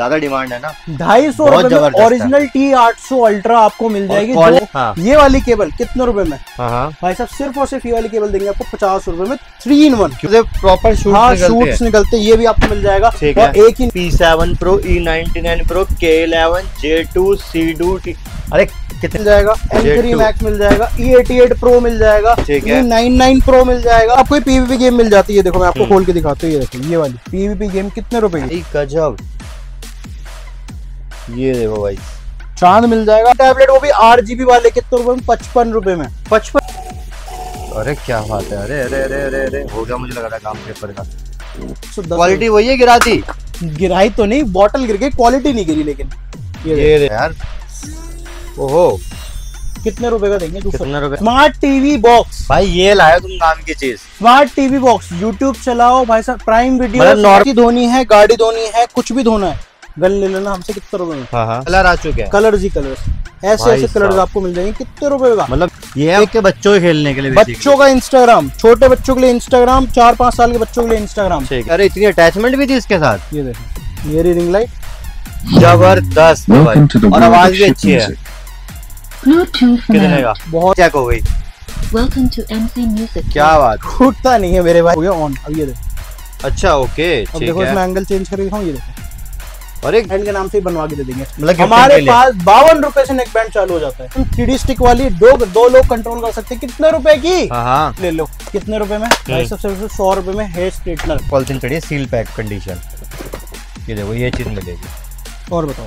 ज़्यादा डिमांड है ना। ढाई सौ। ओरिजिनल टी आठ सौ अल्ट्रा आपको मिल जाएगी। जो हाँ। ये वाली केबल कितने रुपए में? हाँ हाँ। भाई साहब सिर्फ़ और सिर्फ़ ये वाली केबल देंगे आपको पचास रुपए में। Three in one proper shoot हाँ निकलते निकलते ये भी आपको मिल जाएगा। और एक ही P seven pro E ninety nine pro K eleven J two C two अरे कितने जाएगा। एम थ्री मैक्स मिल जाएगा। ई एटी एट प्रो मिल जाएगा। नाइन नाइन प्रो मिल जाएगा। आपको पीवीपी गेम मिल जाती है। देखो मैं आपको हम्म। खोल के दिखाता हूँ। ये देखो ये वाली पीवीपी गेम कितने रुपए की? गजब। ये देखो भाई। चाँद मिल जाएगा। टैबलेट वो भी आठ जीबी वाले कितने रुपए में पचपन रुपए में। पचपन। अरे क्या बात है। अरे अरे अरे अरे अरे। हो गया मुझे लग रहा है काम पेपर का। क्वालिटी वही है गिरा दी गिराई तो नहीं बॉटल गिर गई क्वालिटी नहीं गिरी लेकिन। ये ये यार। ओहो। कितने रुपए का देंगे? कितने रुपए? स्मार्ट टीवी बॉक्स भाई ये लाया तुम नाम की चीज़। स्मार्ट टीवी बॉक्स यूट्यूब चलाओ भाई साहब प्राइम वीडियो मतलब की धोनी है गाड़ी धोनी है कुछ भी धोना है। गन ले लेना हमसे कितने रुपए में? हाँ हाँ। कलर आ चुके हैं। कलर्स ही कलर्स ऐसे ऐसे कलर्स साहब। आपको मिल जाएँगे। कितने रुपए का? मतलब ये है आपके बच्चों के खेलने के लिए बच्चों का इंस्टाग्राम छोटे बच्चों के लिए इंस्टाग्राम चार पाँच साल के बच्चों के लिए इंस्टाग्राम अरे इतनी अटैचमेंट भी थी इसके साथ? ये देखो ये रिंग लाइट ज़बरदस्त और आवाज़ भी अच्छी है। कितने का? बहुत चेक हो गई। Welcome to MC Music. क्या बात? फूटता नहीं है मेरे भाई। हो गया ऑन अब ये देखो। अच्छा ओके अब देखो इसमें एंगल चेंज करके दिखाऊँ ये देखो। अरे बैंड के नाम से ही बनवा के दे देंगे। मतलब हमारे पास बावन रुपए से नेक बैंड चालू हो जाता है। थ्री डी स्टिक वाली दो दो लोग कंट्रोल कर सकते हैं। कितने रुपए की? हाँ हाँ। ले लो। कितने रुपए में? भाई सबसे सौ रुपए में hair straightener polythene seal pack condition ये देखो ये चीज़ मिलेगी और बताओ।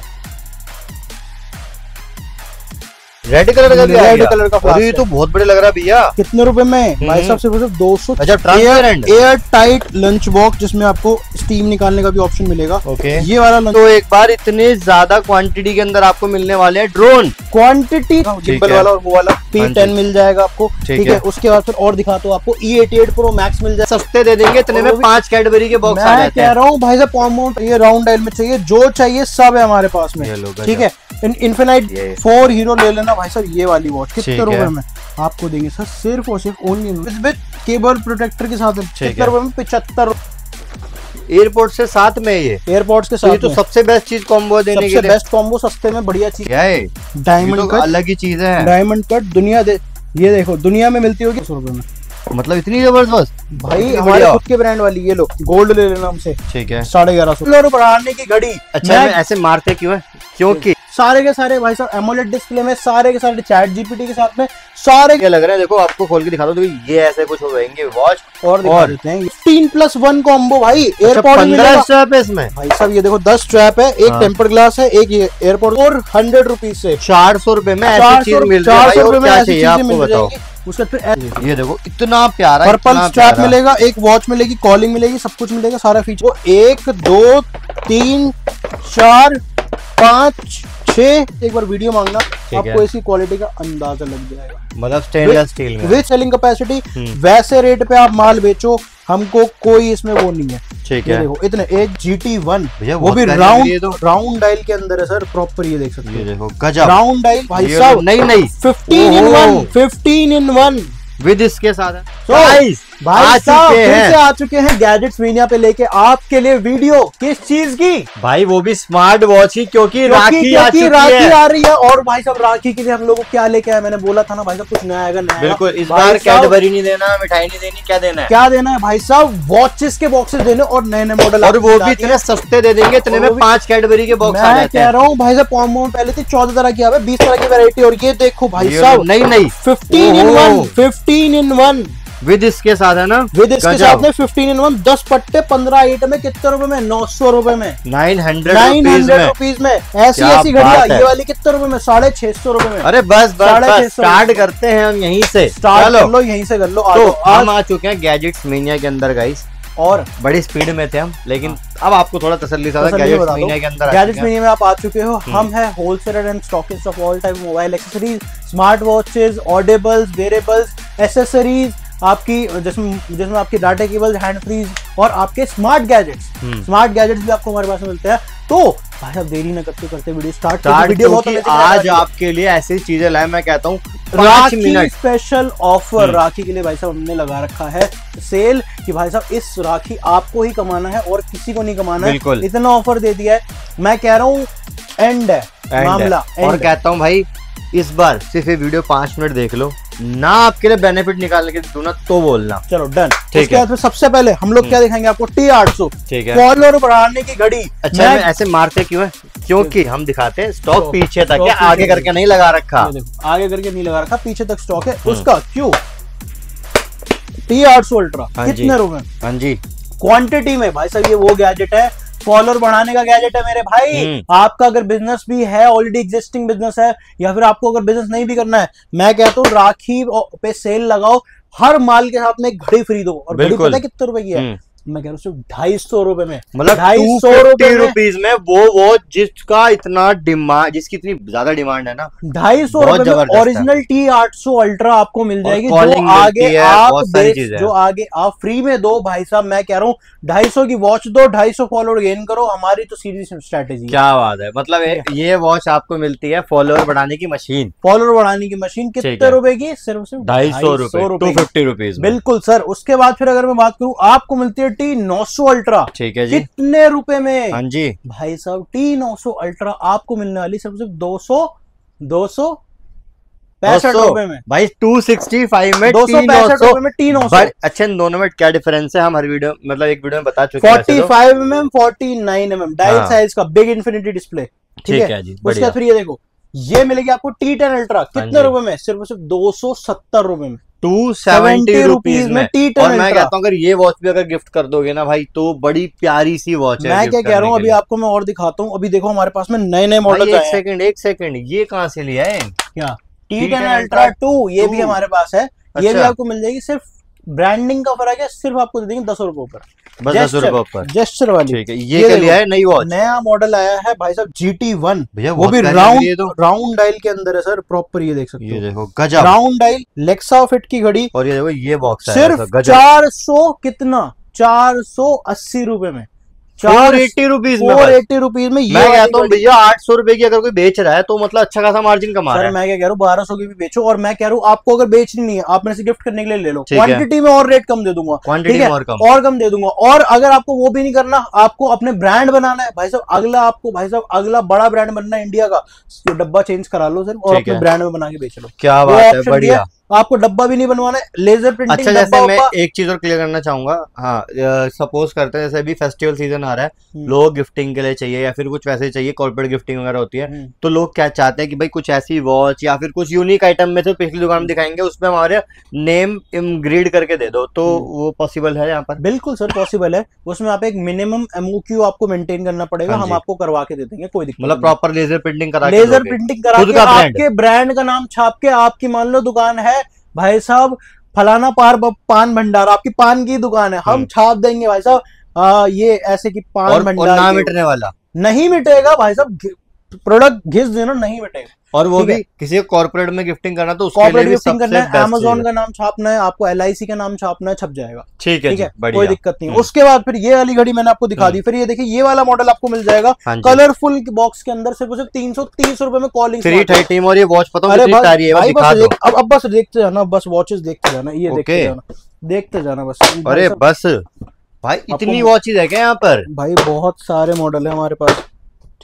रेड कलर का भी आ कलर का अरे ये तो बहुत बड़े लग रहा है भैया। कितने रुपए में? हम्म। भाई साहब सिर्फ़ सिर्फ़ दो सौ अच्छा। एयर टाइट लंच बॉक्स जिसमें आपको स्टीम निकालने का भी ऑप्शन मिलेगा। ओके ये वाला तो एक बार इतने ज़्यादा क्वांटिटी के अंदर आपको मिलने वाले हैं ड्रोन क्वांटिटी सिंपल वाला और वो वाला पी हाँ टेन मिल जाएगा आपको। ठीक है। उसके बाद फिर और दिखा दो आपको। E eighty eight pro max मिल जाएगा। सस्ते दे देंगे इतने में पाँच कैडबरी के बॉक्स मैं कह रहा हूँ भाई साहब कॉम्बाउंड ये राउंड डायल में चाहिए जो चाहिए सब है हमारे पास में। ठीक है? इन्फिनाइट ये। फोर हीरो ले लेना भाई साहब ये वाली वॉच कितने रुपए में आपको देंगे सर सिर्फ़ और सिर्फ़ ओनली विद केबल प्रोटेक्टर के साथ। कितने रुपए में? पिछहत्तर एयरपोर्ट से साथ में ये। एयरपोर्ट के तो ये साथ तो में। सबसे बेस्ट चीज़ कॉम्बो देने के सबसे लिए। बेस्ट कॉम्बो सस्ते में बढ़िया चीज़। क्या है? डायमंड तो कट अलग ही चीज़ है। डायमंड कट दुनिया दे ये देखो दुनिया में मिलती होगी सौ रुपए में। मतलब इतनी ज़बरदस्त? भाई हमारे खुद के ब्रांड वाली ये लो। गोल्ड ले लेना हमसे। ठीक है। साढ़े ग्यारह सौ। बढ़ाने की घड़ी। अच्छा ऐसे मारते क्यों है? क्योंकि सारे के सारे भाई साहब एमोलेट डिस्प्ले में सारे के सारे चैट जीपीटी के साथ में सारे क्या लग रहा है देखो आपको खोल के दिखा दो ये ऐसे कुछ होएँगे वॉच और और? तीन प्लस वन कॉम्बो भाई अच्छा एयरपोर्ट स्ट्रैप है इसमें। भाई साहब ये देखो दस स्ट्रैप है एक हाँ। टेम्पर ग्लास है एक एयरपोर्ट और हंड्रेड रुपीज़ से। चार सौ रुपए में चार सौ है रुपए में क्या ऐसी चीज़ें मिल बताओ? जाएँगी। फिर ये देखो इतना प्यारा पर्पल स्ट्रैप मिलेगा एक वॉच मिलेगी कॉलिंग मिलेगी सब कुछ मिलेगा सारा फीचर वो एक दो तीन चार पाँच छह एक बार वीडियो मांगना आपको इसकी क्वालिटी का अंदाज़ा लग जाएगा। मतलब स्टेनलेस स्टील में। With selling capacity. वैसे रेट पे आप माल बेचो हमको कोई इसमें वो नहीं है। ठीक है। देखो इतने एक जी टी वन वो भी है राउंड तो। राउंड डायल के अंदर है सर प्रॉपर ये देख सकते ये देखो गजब। राउंड डायल भाई साहब नहीं नहीं। 15 in. One 15 in one with इसके साथ है। भाई आ साहब फिर से आ चुके हैं गैजेट्स मीनिया पे लेके आपके लिए वीडियो किस चीज़ की? भाई वो भी स्मार्ट वॉच ही क्योंकि क्योंकि राखी आ क्योंकि चुकी राखी है। आ रही है और भाई साहब राखी के लिए हम लोगों को क्या लेके आए? मैंने बोला था ना भाई साहब कुछ नया आएगा नया बिल्कुल इस बार कैडबरी नहीं देना मिठाई नहीं देनी क्या देना है? क्या देना है भाई साहब? वॉचेस के बॉक्सेस देने और नए नए मॉडल और वो भी इतने सस्ते दे देंगे इतने में पाँच कैडबरी के बॉक्स आ मैं कह रहा हूँ भाई साहब कॉम्बो पहले थे चौदह तरह की बीस तरह की वैरायटी और ये देखो भाई साहब। नहीं नहीं। Fifteen in one fifteen in one with इसके साथ है ना? विद इसके साथ में फिफ्टीन इन वन दस पट्टे पंद्रह आइटम में कितने रुपए में? नौ सौ रुपए में। Nine hundred nine hundred rupees में। ऐसी ऐसी घड़िया है। ये वाली कितने रुपए में? साढ़े छह सौ रुपए में। अरे बस बस स्टार्ट करते हैं हम यहीं से। स्टार्ट कर लो यहीं से कर लो। तो हम आ चुके हैं गैजेट्स मीनिया के अंदर गाइस और बड़ी स्पीड में थे हम लेकिन अब आपको थोड़ा तसल्ली सा गैजेट्स मीनिया के अंदर गैजेट्स मीनिया में आप आ चुके हो। हम है wholesaler and stockist of all type mobile accessories smart watches audibles wearables accessories आपकी जिसमें जिसमें आपकी डाटा केबल हैंड फ्रीज और आपके स्मार्ट गैजेट्स। स्मार्ट गैजेट्स भी आपको हमारे पास मिलते हैं तो भाई साहब देरी न करते करते वीडियो स्टार्ट स्टार्ट वीडियो बहुत आज आपके लिए ऐसी चीज़ें लाए मैं कहता हूँ राखी स्पेशल ऑफ़र हम्म। राखी के लिए भाई साहब हमने लगा रखा है सेल कि भाई साहब इस राखी आपको ही कमाना है और किसी को नहीं कमाना है इतना ऑफ़र दे दिया है मैं कह रहा हूँ एंड है। मामला और। कहता हूँ भाई इस बार सिर्फ़ ये वीडियो पाँच मिनट देख लो। ना आपके लिए बेनिफिट निकालने के दूँ ना तो बोलना। चलो डन ठीक है। फिर सबसे पहले हम लोग क्या दिखाएँगे आपको? टी आठ सौ। ठीक है। फॉलोअर बढ़ाने की घड़ी। अच्छा मैं- ऐसे मारते क्यों है? क्योंकि हम दिखाते हैं स्टॉक पीछे तक है आगे करके नहीं लगा रखा। आगे करके नहीं लगा रखा पीछे तक स्टॉक है। हम्म। उसका क्यों टी आठ सौ अल्ट्रा हाँ। कितने रुपए हाँ? जी। क्वांटिटी में भाई साहब ये वो गैजेट है फॉलोअर बढ़ाने का गैजेट है मेरे भाई हम्म। आपका अगर बिज़नेस भी है ऑलरेडी एग्जिस्टिंग बिज़नेस है या फिर आपको अगर बिज़नेस नहीं भी करना है मैं कहता हूँ राखी पे सेल लगाओ हर माल के साथ में एक घड़ी फ्री दो और घड़ी। पता है कितने रुपए की है हम्म। मैं कह रहा हूँ सिर्फ़ ढाई सौ रुपए में मतलब ढाई सौ रुपीज़ में वो वो जिसका इतना डिमांड जिसकी इतनी ज़्यादा डिमांड है ना ढाई सौ। ओरिजिनल टी आठ सौ अल्ट्रा आपको मिल जाएगी जो आगे आप जो आगे आप फ्री में दो भाई साहब मैं कह रहा हूँ ढाई सौ की वॉच दो ढाई सौ फॉलोअर गेन करो हमारी तो सीधी स्ट्रेटेजी क्या बात है मतलब ये, वॉच आपको मिलती है फॉलोअर बढ़ाने की मशीन फॉलोअर बढ़ाने की मशीन कितने। रुपए की? सिर्फ़ सिर्फ़ ढाई सौ रुपए टू फिफ्टी रुपीज़ बिल्कुल सर उसके बाद फिर अगर मैं बात करूँ आपको मिलती है टी 900 अल्ट्रा। ठीक है जी। कितने रुपए में? हाँ जी। भाई साहब टी 900 अल्ट्रा आपको मिलने वाली सिर्फ़ सिर्फ़ 200 200 पैंसठ रुपए में। भाई टू सिक्सटी फाइव में दो सौ पैंसठ रुपए में टी 900 बट अच्छा इन दोनों में क्या डिफरेंस है? हम हर वीडियो मतलब एक वीडियो में बता चुके हैं वैसे तो। 45 49 डायल हाँ। साइज़ का बिग इन्फिनिटी डिस्प्ले ठीक है? जी उसके बाद फिर ये देखो ये मिलेगी आपको टी टेन अल्ट्रा कितने रुपए में? सिर्फ़ सिर्फ़ दो सौ सत्तर रुपए में। टू सेवेंटी रुपीज़ में T10 और मैं कहता हूँ अगर ये वॉच भी अगर गिफ्ट कर दोगे ना भाई तो बड़ी प्यारी सी वॉच है मैं क्या कह रहा हूँ अभी आपको मैं और दिखाता हूँ। अभी देखो हमारे पास में नए नए मॉडल एक सेकंड एक सेकंड ये कहाँ से लिया है? क्या? टी टेन अल्ट्रा टू ये भी हमारे पास है। ये भी अच्छा। आपको मिल जाएगी सिर्फ़ ब्रांडिंग का फ़र्क है सिर्फ़ आपको दे देंगे दस रुपए ऊपर। बस दस रुपए ऊपर। जेस्टर वाली। ठीक है ये, ये लिया है नई वॉच नया मॉडल आया है भाई साहब जी टी वन भैया वो भी राउंड तो राउंड डायल के अंदर है सर प्रॉपर ये देख सकते ये हो। देखो गजब। राउंड डायल लेक्सा फिट की घड़ी। और ये देखो ये बॉक्स सिर्फ़ चार सौ कितना? चार सौ अस्सी रुपए में। चार eighty rupees four eighty rupees में ये मैं कहता हूँ भैया आठ सौ रुपए की अगर कोई बेच रहा है तो मतलब अच्छा खासा मार्जिन कमा रहा है। मैं क्या कह रहा हूँ बारह सौ की भी बेचो और मैं कह रहा हूँ आपको अगर बेचनी नहीं है आप मेरे से गिफ्ट करने के लिए ले लो। क्वांटिटी में और रेट कम दे दूँगा। क्वांटिटी में और कम। और कम दे दूँगा। और अगर आपको वो भी नहीं करना आपको अपने ब्रांड बनाना है। भाई साहब अगला आपको भाई साहब अगला बड़ा ब्रांड बनना है इंडिया का। डब्बा चेंज करा लो सर और अपने ब्रांड में बना के बेच लो। क्या बात है बढ़िया। आपको डब्बा भी नहीं बनवाना है लेजर प्रिंटिंग अच्छा जैसे मैं एक चीज़ और क्लियर करना चाहूँगा हाँ सपोज़ करते हैं जैसे अभी फेस्टिवल सीज़न आ रहा है हम्म। लोग गिफ्टिंग के लिए चाहिए या फिर कुछ वैसे चाहिए कॉर्पोरेट गिफ्टिंग वगैरह होती है हम्म। तो लोग क्या चाहते हैं कि भाई कुछ ऐसी वॉच या फिर कुछ यूनिक आइटम में से पिछली दुकान में दिखाएँगे उसमें हमारे नेम इमग्रीड करके दे दो तो हम्म। वो पॉसिबल है यहाँ पर बिल्कुल सर पॉसिबल है उसमें आप एक मिनिमम एमओक्यू आपको मेंटेन करना पड़ेगा हाँ हम आपको करवा के दे देंगे कोई दिक्कत मतलब प्रॉपर लेजर प्रिंटिंग करा लेजर प्रिंटिंग करा। आपके ब्रांड का नाम छाप के आपकी मान लो दुकान है भाई साहब फलाना पार पान भंडार आपकी पान की दुकान है। हम हम्म। छाप देंगे भाई साहब। ये ऐसे की पान भंडार ना मिटने वाला। नहीं मिटेगा भाई साहब प्रोडक्ट घिस देना नहीं मिटेगा। और वो भी किसी को कॉर्पोरेट में गिफ्टिंग करना तो उसके लिए कॉर्पोरेट भी गिफ्टिंग करना है अमेजोन का नाम छापना है आपको LIC का नाम छापना है छप जाएगा। ठीक है ठीक है? कोई दिक्कत नहीं। हम्म। उसके बाद फिर ये वाली घड़ी मैंने आपको दिखा हम्म। दी फिर ये देखिए ये वाला मॉडल आपको मिल जाएगा। हाँ कलरफुल बॉक्स के अंदर सिर्फ़ सिर्फ़ तीन सौ तीस रुपए में कॉलिंग थ्री थर्टी और ये वॉच पता हूँ है अब अब बस देखते जाना बस वॉचेस देखते जाना ये देखते जाना देखते जाना बस। अरे बस। भाई इतनी वॉचेज है क्या यहाँ पर? भाई बहुत सारे मॉडल है हमारे पास।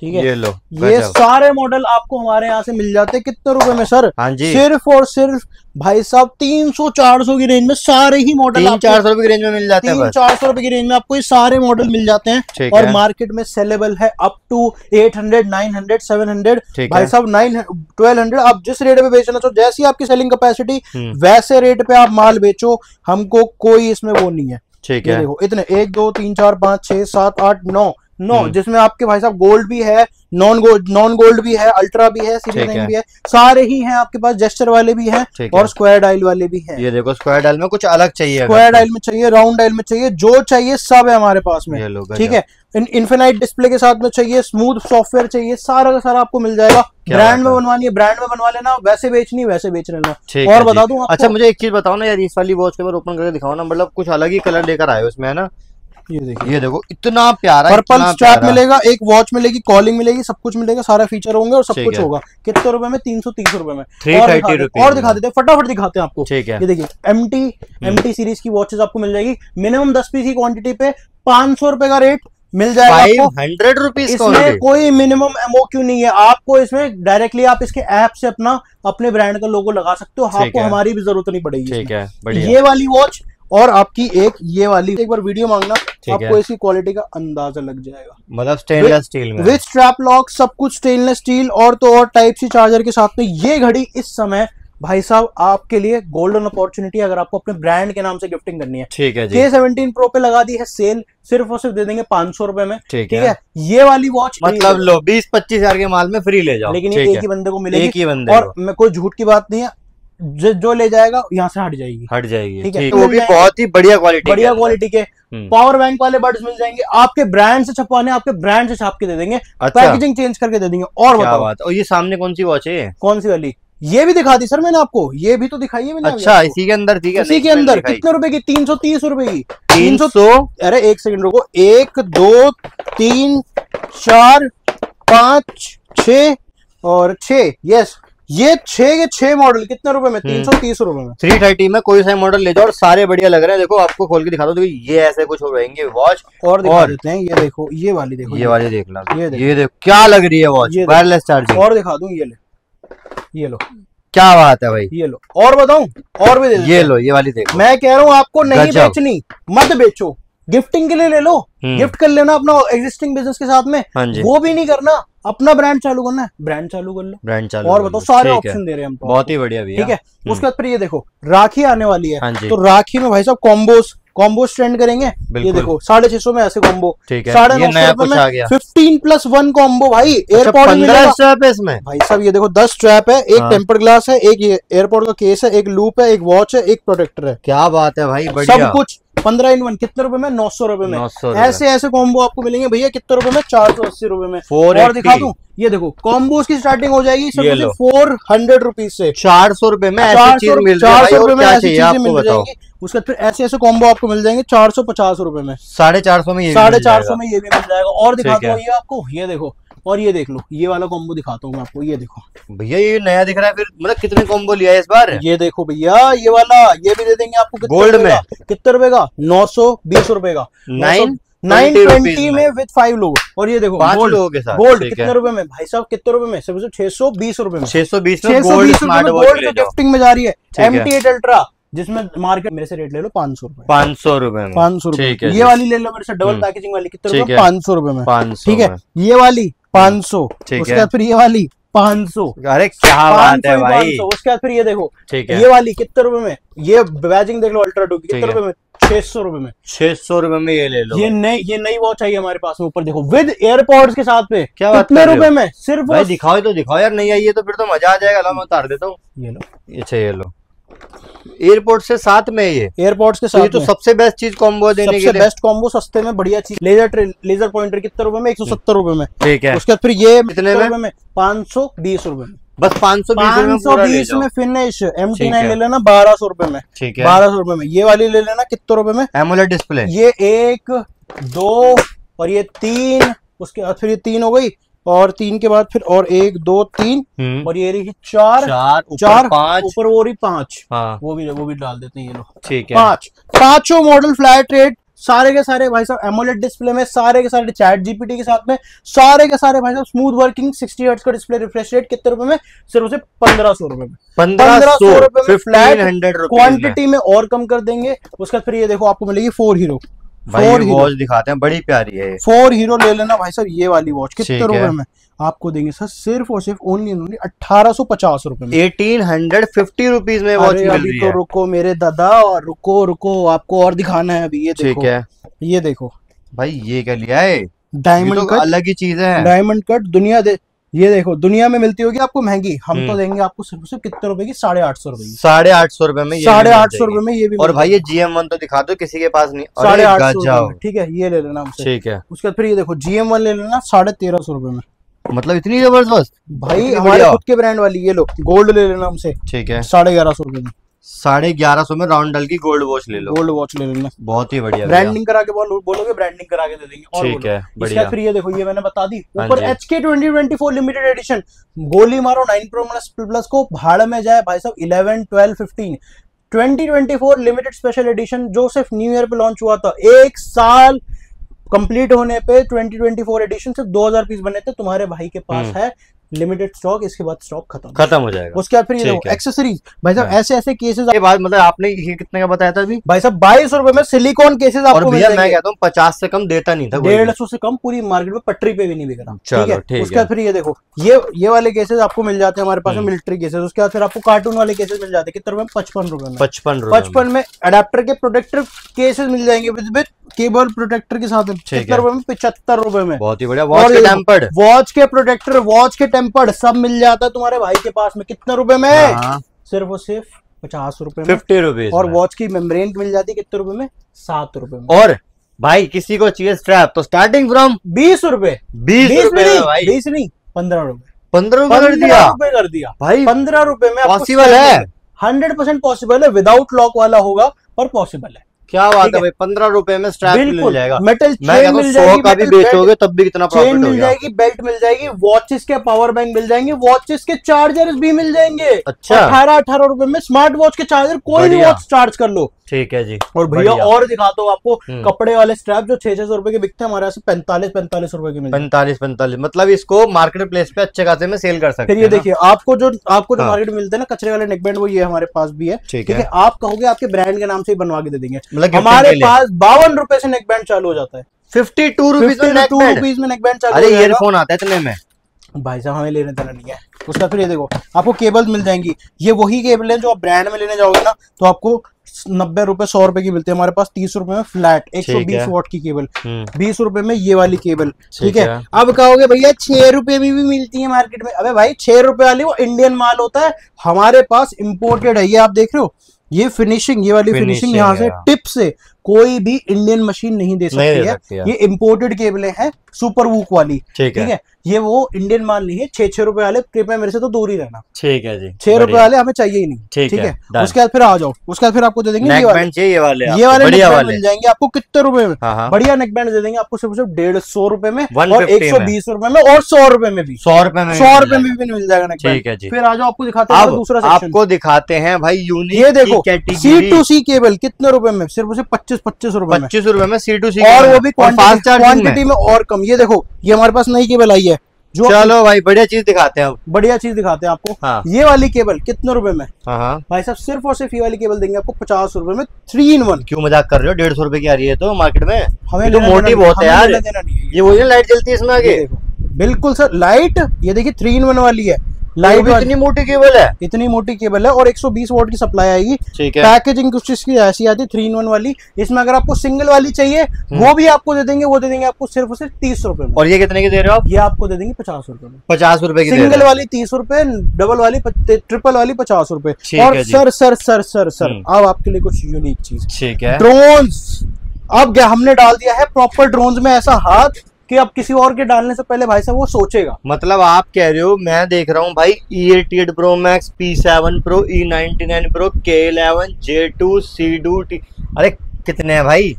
ठीक है? ये लो ये सारे मॉडल आपको हमारे यहाँ से मिल जाते हैं। कितने रुपए में सर हाँ जी। सिर्फ़ और सिर्फ़ भाई साहब तीन सौ चार सौ की रेंज में सारे ही मॉडल चार सौ रुपए की रेंज में मिल जाते हैं चार सौ रुपए की रेंज में आपको ये सारे मॉडल मिल जाते हैं। और है। मार्केट में सेलेबल है up to eight hundred nine hundred seven hundred भाई साहब नाइन ट्वेल्व हंड्रेड आप जिस रेट पे बेचना चाहो जैसी आपकी सेलिंग कैपेसिटी हम्म, वैसे रेट पे आप माल बेचो। हमको कोई इसमें वो नहीं है। ठीक है। देखो इतने एक दो तीन चार पाँच छह सात आठ नौ नौ हम्म। जिसमें आपके भाई साहब गोल्ड भी है नॉन गोल्ड नॉन गोल्ड भी है अल्ट्रा भी है सीरीज़ भी है सारे ही हैं आपके पास जेस्टर वाले भी हैं और स्क्वायर डायल वाले भी हैं। ये देखो स्क्वायर डायल में कुछ अलग चाहिए स्क्वायर। डायल में चाहिए राउंड डायल में चाहिए जो चाहिए सब है हमारे पास में। ठीक है? इन्फिनाइट डिस्प्ले के साथ में चाहिए स्मूथ सॉफ्टवेयर चाहिए सारा का सारा आपको मिल जाएगा। ब्रांड में बनवानी है ब्रांड में बनवा लेना वैसे बेचनी वैसे बेच लेना। और बता। दूँ अच्छा मुझे एक चीज़ बताओ ना यार इस वाली वॉच के बार ओपन करके दिखाओ ना मतलब कुछ अलग ही कलर लेकर आए उसमें है ना? ये देखिए। ये देखो इतना प्यारा पर्पल स्ट्रैप मिलेगा एक वॉच मिलेगी कॉलिंग मिलेगी सब कुछ मिलेगा सारा फीचर होंगे और सब कुछ होगा। कितने रुपए में? तीन सौ तीस रुपए में। 330 और दिखा देते- और दिखा देते हैं फटाफट दिखाते हैं आपको। ठीक है। ये देखिए M T M T series की वॉचेस आपको मिल जाएगी। मिनिमम दस पीस की क्वांटिटी पे पाँच सौ रुपए का रेट मिल जाएगा आपको। हंड्रेड रुपीज़ इसमें कोई मिनिमम एमओक्यू नहीं है? आपको इसमें डायरेक्टली आप इसके ऐप से अपना अपने ब्रांड का लोगो लगा सकते हो। आपको हमारी भी ज़रूरत नहीं पड़ेगी ठीक है ये वाली वॉच और आपकी एक ये वाली एक बार वीडियो मांगना आपको इसकी क्वालिटी का अंदाज़ा लग जाएगा। मतलब स्टेनलेस स्टील में। विथ स्ट्रैप लॉक सब कुछ स्टेनलेस स्टील और तो और टाइप सी चार्जर के साथ में ये घड़ी इस समय भाई साहब आपके लिए गोल्डन अपॉर्चुनिटी अगर आपको अपने ब्रांड के नाम से गिफ्टिंग करनी है। ठीक है जी। के सेवनटीन प्रो पे लगा दी है सेल सिर्फ़ और सिर्फ़ दे देंगे पाँच सौ रुपए में। ठीक है। है ये वाली वॉच मतलब लो बीस पच्चीस हज़ार के माल में फ्री ले जाओ। लेकिन एक ही। बंदे को एक मिलेगी ही बंदे और मैं कोई झूठ की बात नहीं है जो जो ले जाएगा यहाँ से हट जाएगी। हट जाएगी। ठीक है। ठीक। वो भी बहुत ही बढ़िया क्वालिटी बढ़िया क्वालिटी के। हम्म। पावर बैंक वाले बड्स मिल जाएँगे। आपके ब्रांड से छपवाने आपके ब्रांड से छाप के दे देंगे। अच्छा। पैकेजिंग चेंज करके दे देंगे। और क्या बताओ। बात और ये सामने कौन सी वॉच है कौन सी वाली? ये भी दिखा दी सर मैंने आपको। ये भी तो दिखाई है मैंने अच्छा इसी के अंदर ठीक है। इसी के अंदर। कितने रुपए की? तीन सौ तीस रुपए की। तीन सौ अरे एक सेकंड रुको। एक दो तीन चार पाँच छ और छ। यस ये छह के छह मॉडल कितने रुपए में? तीन सौ तीस रुपए में। थ्री थर्टी में कोई सा मॉडल ले जाओ और सारे बढ़िया लग रहे हैं। देखो आपको खोल के दिखा दो देखो ये ऐसे कुछ हो रहेंगे वॉच और दिखा और- देते हैं। ये देखो ये वाली देखो ये वाली देख। लो। ये देखो। ये देखो क्या लग रही है वॉच वायरलेस चार्जिंग और दिखा दूँ ये ले। ये लो। क्या बात है भाई। ये लो। और बताऊँ और भी दे ये लो ये वाली देखो मैं कह रहा हूँ आपको नहीं। बेचनी। मत बेचो। गिफ्टिंग के लिए ले लो। हम्म। गिफ्ट कर लेना अपना एग्जिस्टिंग बिज़नेस के साथ में। हाँ वो भी नहीं करना। अपना ब्रांड चालू करना है। ब्रांड चालू कर लो। ब्रांड चालू और बताओ सारे ऑप्शन दे रहे हैं हम तो। बहुत ही बढ़िया भैया। ठीक है? उसके बाद फिर ये देखो राखी आने वाली है। हाँ तो राखी में भाई साहब कॉम्बोस कॉम्बोस ट्रेंड करेंगे। ये देखो साढ़े छह सौ में ऐसे कॉम्बो ठीक है। साढ़े नौ सौ फिफ्टीन प्लस वन कॉम्बो भाई अच्छा एयरपोर्ट स्ट्रैप है इसमें? भाई साहब ये देखो दस स्ट्रैप है एक हाँ। टेम्पर ग्लास है एक एयरपोर्ट का केस है एक लूप है एक वॉच है एक प्रोटेक्टर है। क्या बात है भाई सब कुछ पंद्रह इन वन कितने रुपए में? नौ सौ रुपए में। ऐसे ऐसे कॉम्बो आपको मिलेंगे भैया कितने रुपए में? चार सौ अस्सी रुपए में। 480 और दिखा दूँ? ये देखो कॉम्बोज की स्टार्टिंग हो जाएगी फोर हंड्रेड रुपीज़ से। चार सौ रुपए में चार सौ रुपए में ऐसी चीज़ें मिल जाएँगी। उसके फिर ऐसे ऐसे कॉम्बो आपको मिल जाएँगे चार सौ पचास रुपए में। साढ़े चार सौ में साढ़े चार सौ में ये भी मिल जाएगा। और दिखा दो है। ये आपको ये देखो और ये देख लो ये वाला कॉम्बो दिखाता हूँ मैं आपको ये देखो। भैया ये नया दिख रहा है फिर मतलब कितने कॉम्बो लिया है इस बार? ये देखो भैया ये वाला ये भी दे देंगे आपको रुपए में? कितने रुपए का? नौ सौ बीस रुपए का। Nine? नाइन ट्वेंटी में विद फाइव लोग। और ये देखो गोल्ड लोगों के साथ गोल्ड कितने रुपए में? भाई साहब कितने रुपए में? सिर्फ़ छह सौ बीस रुपए में। छह सौ बीस छह सौ गोल्ड बीस गोल्ड जाओ। गिफ्टिंग में जा रही है। एम टी एट अल्ट्रा जिसमें मार्केट मेरे से रेट ले लो पाँच सौ रुपए। पाँच सौ रुपए पाँच सौ रुपए। ये वाली ले लो मेरे से डबल हम्म। पैकेजिंग वाली। कितने रुपए पाँच सौ रुपए में। पाँच ठीक है। ये वाली पाँच सौ। उसके बाद फिर ये वाली पाँच सौ। अरे क्या बात है भाई। उसके बाद फिर ये देखो ठीक है। ये वाली कितने रुपए में? ये बैजिंग देख लो अल्ट्रा टू की कितने रुपए में? छह सौ रुपए में। छह सौ रुपए में ये ले लो। ये नई ये नई वॉच आई हमारे पास में ऊपर देखो विद एयरपोर्ट्स के साथ पे क्या बात कितने रुपए में? सिर्फ़ भाई दिखाओ तो दिखाओ यार नहीं आई है तो फिर तो मज़ा आ जाएगा मैं उतार देता हूँ। ये लो। अच्छा ये लो। एयरपोर्ट से साथ में ये। एयरपोर्ट्स के तो ये साथ तो में। सबसे बेस्ट चीज़ कॉम्बो देने सबसे के लिए। बेस्ट कॉम्बो सस्ते में बढ़िया चीज़। लेजर ट्रे- लेजर पॉइंटर कितने रुपए में? एक सौ सत्तर रुपए में। ठीक है। उसके बाद फिर ये कितने में? रुपए में? पाँच सौ बीस रुपए में। बस पाँच सौ बीस रुपए में पाँच सौ बीस में फिनिश एम टी नाइन ले लेना बारह सौ रुपए में। ठीक है। बारह सौ रुपए में। ये वाली ले लेना कितने रुपए में? एमोलेड डिस्प्ले ये एक दो और ये तीन उसके बाद फिर ये तीन हो गई। और तीन के बाद फिर और एक दो तीन। हम्म। और ये रही चार चार ऊपर चार पाँच। ऊपर वो रही पाँच। हाँ। वो भी वो भी डाल देते हैं ये लोग। ठीक है। पाँच। पाँचों मॉडल फ्लैट रेट सारे के सारे भाई साहब एमोलेड डिस्प्ले में सारे के सारे चैट जीपीटी के साथ में सारे के सारे भाई साहब स्मूथ वर्किंग 60 हर्ट्ज का डिस्प्ले रिफ्रेश रेट कितने रुपए में? सिर्फ़ उसे पंद्रह सौ रुपए में। पंद्रह सौ रुपए में फ्लैट हंड्रेड क्वांटिटी में। और कम कर देंगे। उसके बाद फिर ये देखो आपको मिलेगी फोर हीरो भाई वॉच दिखाते हैं बड़ी प्यारी है फोर हीरो ले लेना भाई साहब ये वाली वॉच कितने रुपए में? आपको देंगे सर सिर्फ़ और सिर्फ़ ओनली ओनली अठारह सौ पचास रूपए एटीन हंड्रेड फिफ्टी रुपीज़ में वॉच मिल रही तो है। रुको मेरे दादा और रुको रुको आपको और दिखाना है अभी ये ठीक देखो। है। ये देखो। भाई ये क्या लिया है? डायमंड तो अलग ही चीज़ है। डायमंड कट दुनिया दे ये देखो दुनिया में मिलती होगी आपको महँगी हम तो हम्म। देंगे आपको सिर्फ़ सिर्फ़ कितने रुपए की? साढ़े आठ सौ रुपए की। साढ़े आठ सौ रुपए में साढ़े आठ सौ रुपए में ये भी और भाई ये जीएम वन तो दिखा दो किसी के पास नहीं। साढ़े आठ सौ ठीक है ये ले लेना ठीक है। उसके बाद फिर ये देखो जीएम वन ले लेना साढ़े तेरह सौ रुपए में। मतलब इतनी ज़बरदस्त? भाई हमारे खुद के ब्रांड वाली ये लो गोल्ड ले लेना हमसे। ठीक है। साढ़े ग्यारह सौ रुपए में। साढ़े ग्यारह सौ में राउंड डल की गोल्ड वॉच ले लो। गोल्ड वॉच ले लेना बहुत ही बढ़िया ब्रांडिंग करा के बोलो बोलोगे ब्रांडिंग करा के दे देंगे। और ठीक है बढ़िया। फिर ये देखो ये मैंने बता दी। हाँ ऊपर H K twenty twenty four limited edition गोली मारो नाइन प्रो प्लस प्लस को भाड़ में जाए भाई साहब eleven twelve fifteen twenty twenty four limited special edition जो सिर्फ़ न्यू ईयर पे लॉन्च हुआ था एक साल कंप्लीट होने पे 2024 एडिशन सिर्फ़ 2000 पीस बने थे तुम्हारे भाई के पास हम्म। है। लिमिटेड स्टॉक इसके बाद स्टॉक खत्म। खत्म हो जाएगा। उसके बाद फिर ये देखो एक्सेसरीज भाई साहब हाँ। ऐसे ऐसे केसेस ये बात मतलब आपने ये कितने का बताया था अभी? भाई साहब बाईस रुपए में सिलिकॉन केसेस आपको मिल भैया मैं कहता हूँ पचास से कम देता नहीं था डेढ़ सौ से कम पूरी मार्केट में पटरी पे भी नहीं बिक रहा। ठीक है? उसके बाद फिर ये देखो ये ये वाले केसेस आपको मिल जाते हैं हमारे पास हम्म। मिलिट्री केसेस उसके बाद फिर आपको कार्टून वाले केसेस मिल जाते हैं। कितने रुपए में? पचपन रुपए में। पचपन पचपन में अडेप्टर के प्रोटेक्टर केसेस मिल जाएँगे विद विद केबल प्रोटेक्टर के साथ कितने रुपए में पिछहत्तर रुपए में। बहुत ही बढ़िया। वॉच के टेम्पर्ड वॉच के प्रोटेक्टर वॉच के टेम्पर्ड सब मिल जाता है तुम्हारे भाई के पास में। कितने रुपए में? हाँ। सिर्फ़ और सिर्फ़ पचास रुपए फिफ्टी रुपीज़ और वॉच की मेम्ब्रेन मिल जाती है कितने रुपए में? सात रुपए में। और भाई किसी को चाहिए स्ट्रैप तो स्टार्टिंग फ्रॉम बीस रुपए। बीस रुपए नहीं बीस नहीं पंद्रह रुपए। पंद्रह रुपए कर दिया। रुपए कर दिया। भाई पंद्रह रुपए में पॉसिबल है। हंड्रेड परसेंट पॉसिबल है। विदाउट लॉक वाला होगा पर पॉसिबल है। क्या बात है। भाई पंद्रह रुपए में स्ट्रैप मिल जाएगा। मेटल चेन मिल जाएगी का भी बेचोगे तब भी कितना चेन मिल जाएगी बेल्ट मिल जाएगी वॉचेस के पावर बैंक मिल जाएँगे वॉचेस के चार्जर भी मिल जाएँगे। अच्छा। अठारह अठारह रुपए में स्मार्ट वॉच के चार्जर कोई भी वॉच चार्ज कर लो। ठीक है जी और भैया और दिखाता हूँ आपको हम्म। कपड़े वाले स्ट्रैप जो छह छह सौ रुपए के बिकते हैं हमारे यहाँ से पैंतालीस पैंतालीस रुपए के मिलते हैं पैंतालीस पैंतालीस मतलब इसको मार्केट प्लेस पे अच्छे खासे में सेल कर सकते फिर ये देखिए आपको जो आपको जो हाँ। मार्केट मिलते हैं ना कचरे वाले नेकबैंड वो ये हमारे पास भी है। ठीक है। है आप कहोगे आपके ब्रांड के नाम से ही बनवा के दे देंगे। मतलब हमारे पास बावन रुपए से नेकबैंड चालू हो जाता है। फिफ्टी टू रुपीज़ में टू रुपीज़ में नेकबैंड चालू अरे ईयरफोन आता है इतने में। भाई साहब हमें लेने देना नहीं है। उसका फिर ये देखो आपको केबल मिल जाएँगी। ये वही केबल है जो आप ब्रांड में लेने जाओगे ना तो आपको नब्बे रुपए सौ रुपए की मिलती है। हमारे पास तीस रुपए में फ्लैट एक सौ बीस वोट की केबल हम्म, बीस रुपए में ये वाली केबल ठीक है। अब कहोगे भैया छह रुपए में भी मिलती है मार्केट में। अबे भाई छह रुपए वाली वो इंडियन माल होता है। हमारे पास इम्पोर्टेड है। ये आप देख रहे हो? ये फिनिशिंग ये वाली फिनिशिंग Finishing यहाँ से। टिप से कोई भी इंडियन मशीन नहीं दे सकती, नहीं दे सकती है। है। ये इंपोर्टेड केबलें हैं सुपर वूक वाली। ठीक है। है? ये वो इंडियन माल नहीं है छह छह रुपए वाले कृपया मेरे से तो दूर ही रहना। ठीक है जी छह रुपए वाले हमें चाहिए ही नहीं। ठीक ठीक है, है? उसके बाद फिर आ जाओ। उसके बाद फिर आपको दे देंगे ये वाले। ये ये मिल जाएँगे आपको कितने रुपए में? हाँ हाँ। बढ़िया नेकबैंड दे देंगे आपको सिर्फ़ सिर्फ़ डेढ़ सौ रुपए में और एक सौ बीस रुपए में और सौ रुपए में भी। सौ रुपए में सौ रुपए में भी मिल जाएगा ठीक है जी। फिर आ जाओ आपको दिखाते हैं दूसरा आपको दिखाते हैं भाई यूनिक ये देखो सी टू सी केबल कितने रुपए में? सिर्फ़ उसे पच्चीस पच्चीस रुपए में। पच्चीस रुपए में सी टू सी और वो भी क्वांटिटी में। और कम। ये देखो ये हमारे पास नई केबल आई है। जो चलो भाई बढ़िया चीज़ दिखाते हैं अब। बढ़िया चीज़ दिखाते हैं आपको। हाँ। ये वाली केबल कितने रुपए में? हाँ हाँ। भाई साहब सिर्फ़ और सिर्फ़ ये वाली केबल देंगे आपको पचास रुपए में। थ्री इन वन क्यों मज़ाक कर रहे हो? डेढ़ सौ रुपए की आ रही है तो मार्केट में। हमें तो मोटी बहुत है यार। ये वही लाइट जलती है इसमें आगे। बिल्कुल सर लाइट ये देखिए थ्री इन वन वाली है। लाइट इतनी मोटी केबल है। इतनी मोटी केबल है और 120 वोल्ट की सप्लाई आएगी ठीक है। पैकेजिंग कुछ इसकी ऐसी आती है थ्री इन वन वाली। इसमें अगर आपको सिंगल वाली चाहिए वो भी आपको दे देंगे वो दे देंगे आपको सिर्फ़ और सिर्फ़ तीस रुपए में। और ये कितने की दे रहे हो आप? ये आपको दे देंगे पचास रुपए में। पचास रुपए की सिंगल वाली तीस रुपए डबल वाली ट्रिपल वाली पचास रुपए। और sir sir sir sir sir हम्म। अब आपके लिए कुछ यूनिक चीज़। ठीक है। ड्रोन अब हमने डाल दिया है? प्रॉपर ड्रोन में ऐसा हाथ कि अब किसी और के डालने से पहले भाई साहब वो सोचेगा। मतलब आप कह रहे हो मैं देख रहा हूँ भाई E eighty eight pro max P seven pro E ninety nine pro K eleven J two C two T अरे कितने हैं भाई?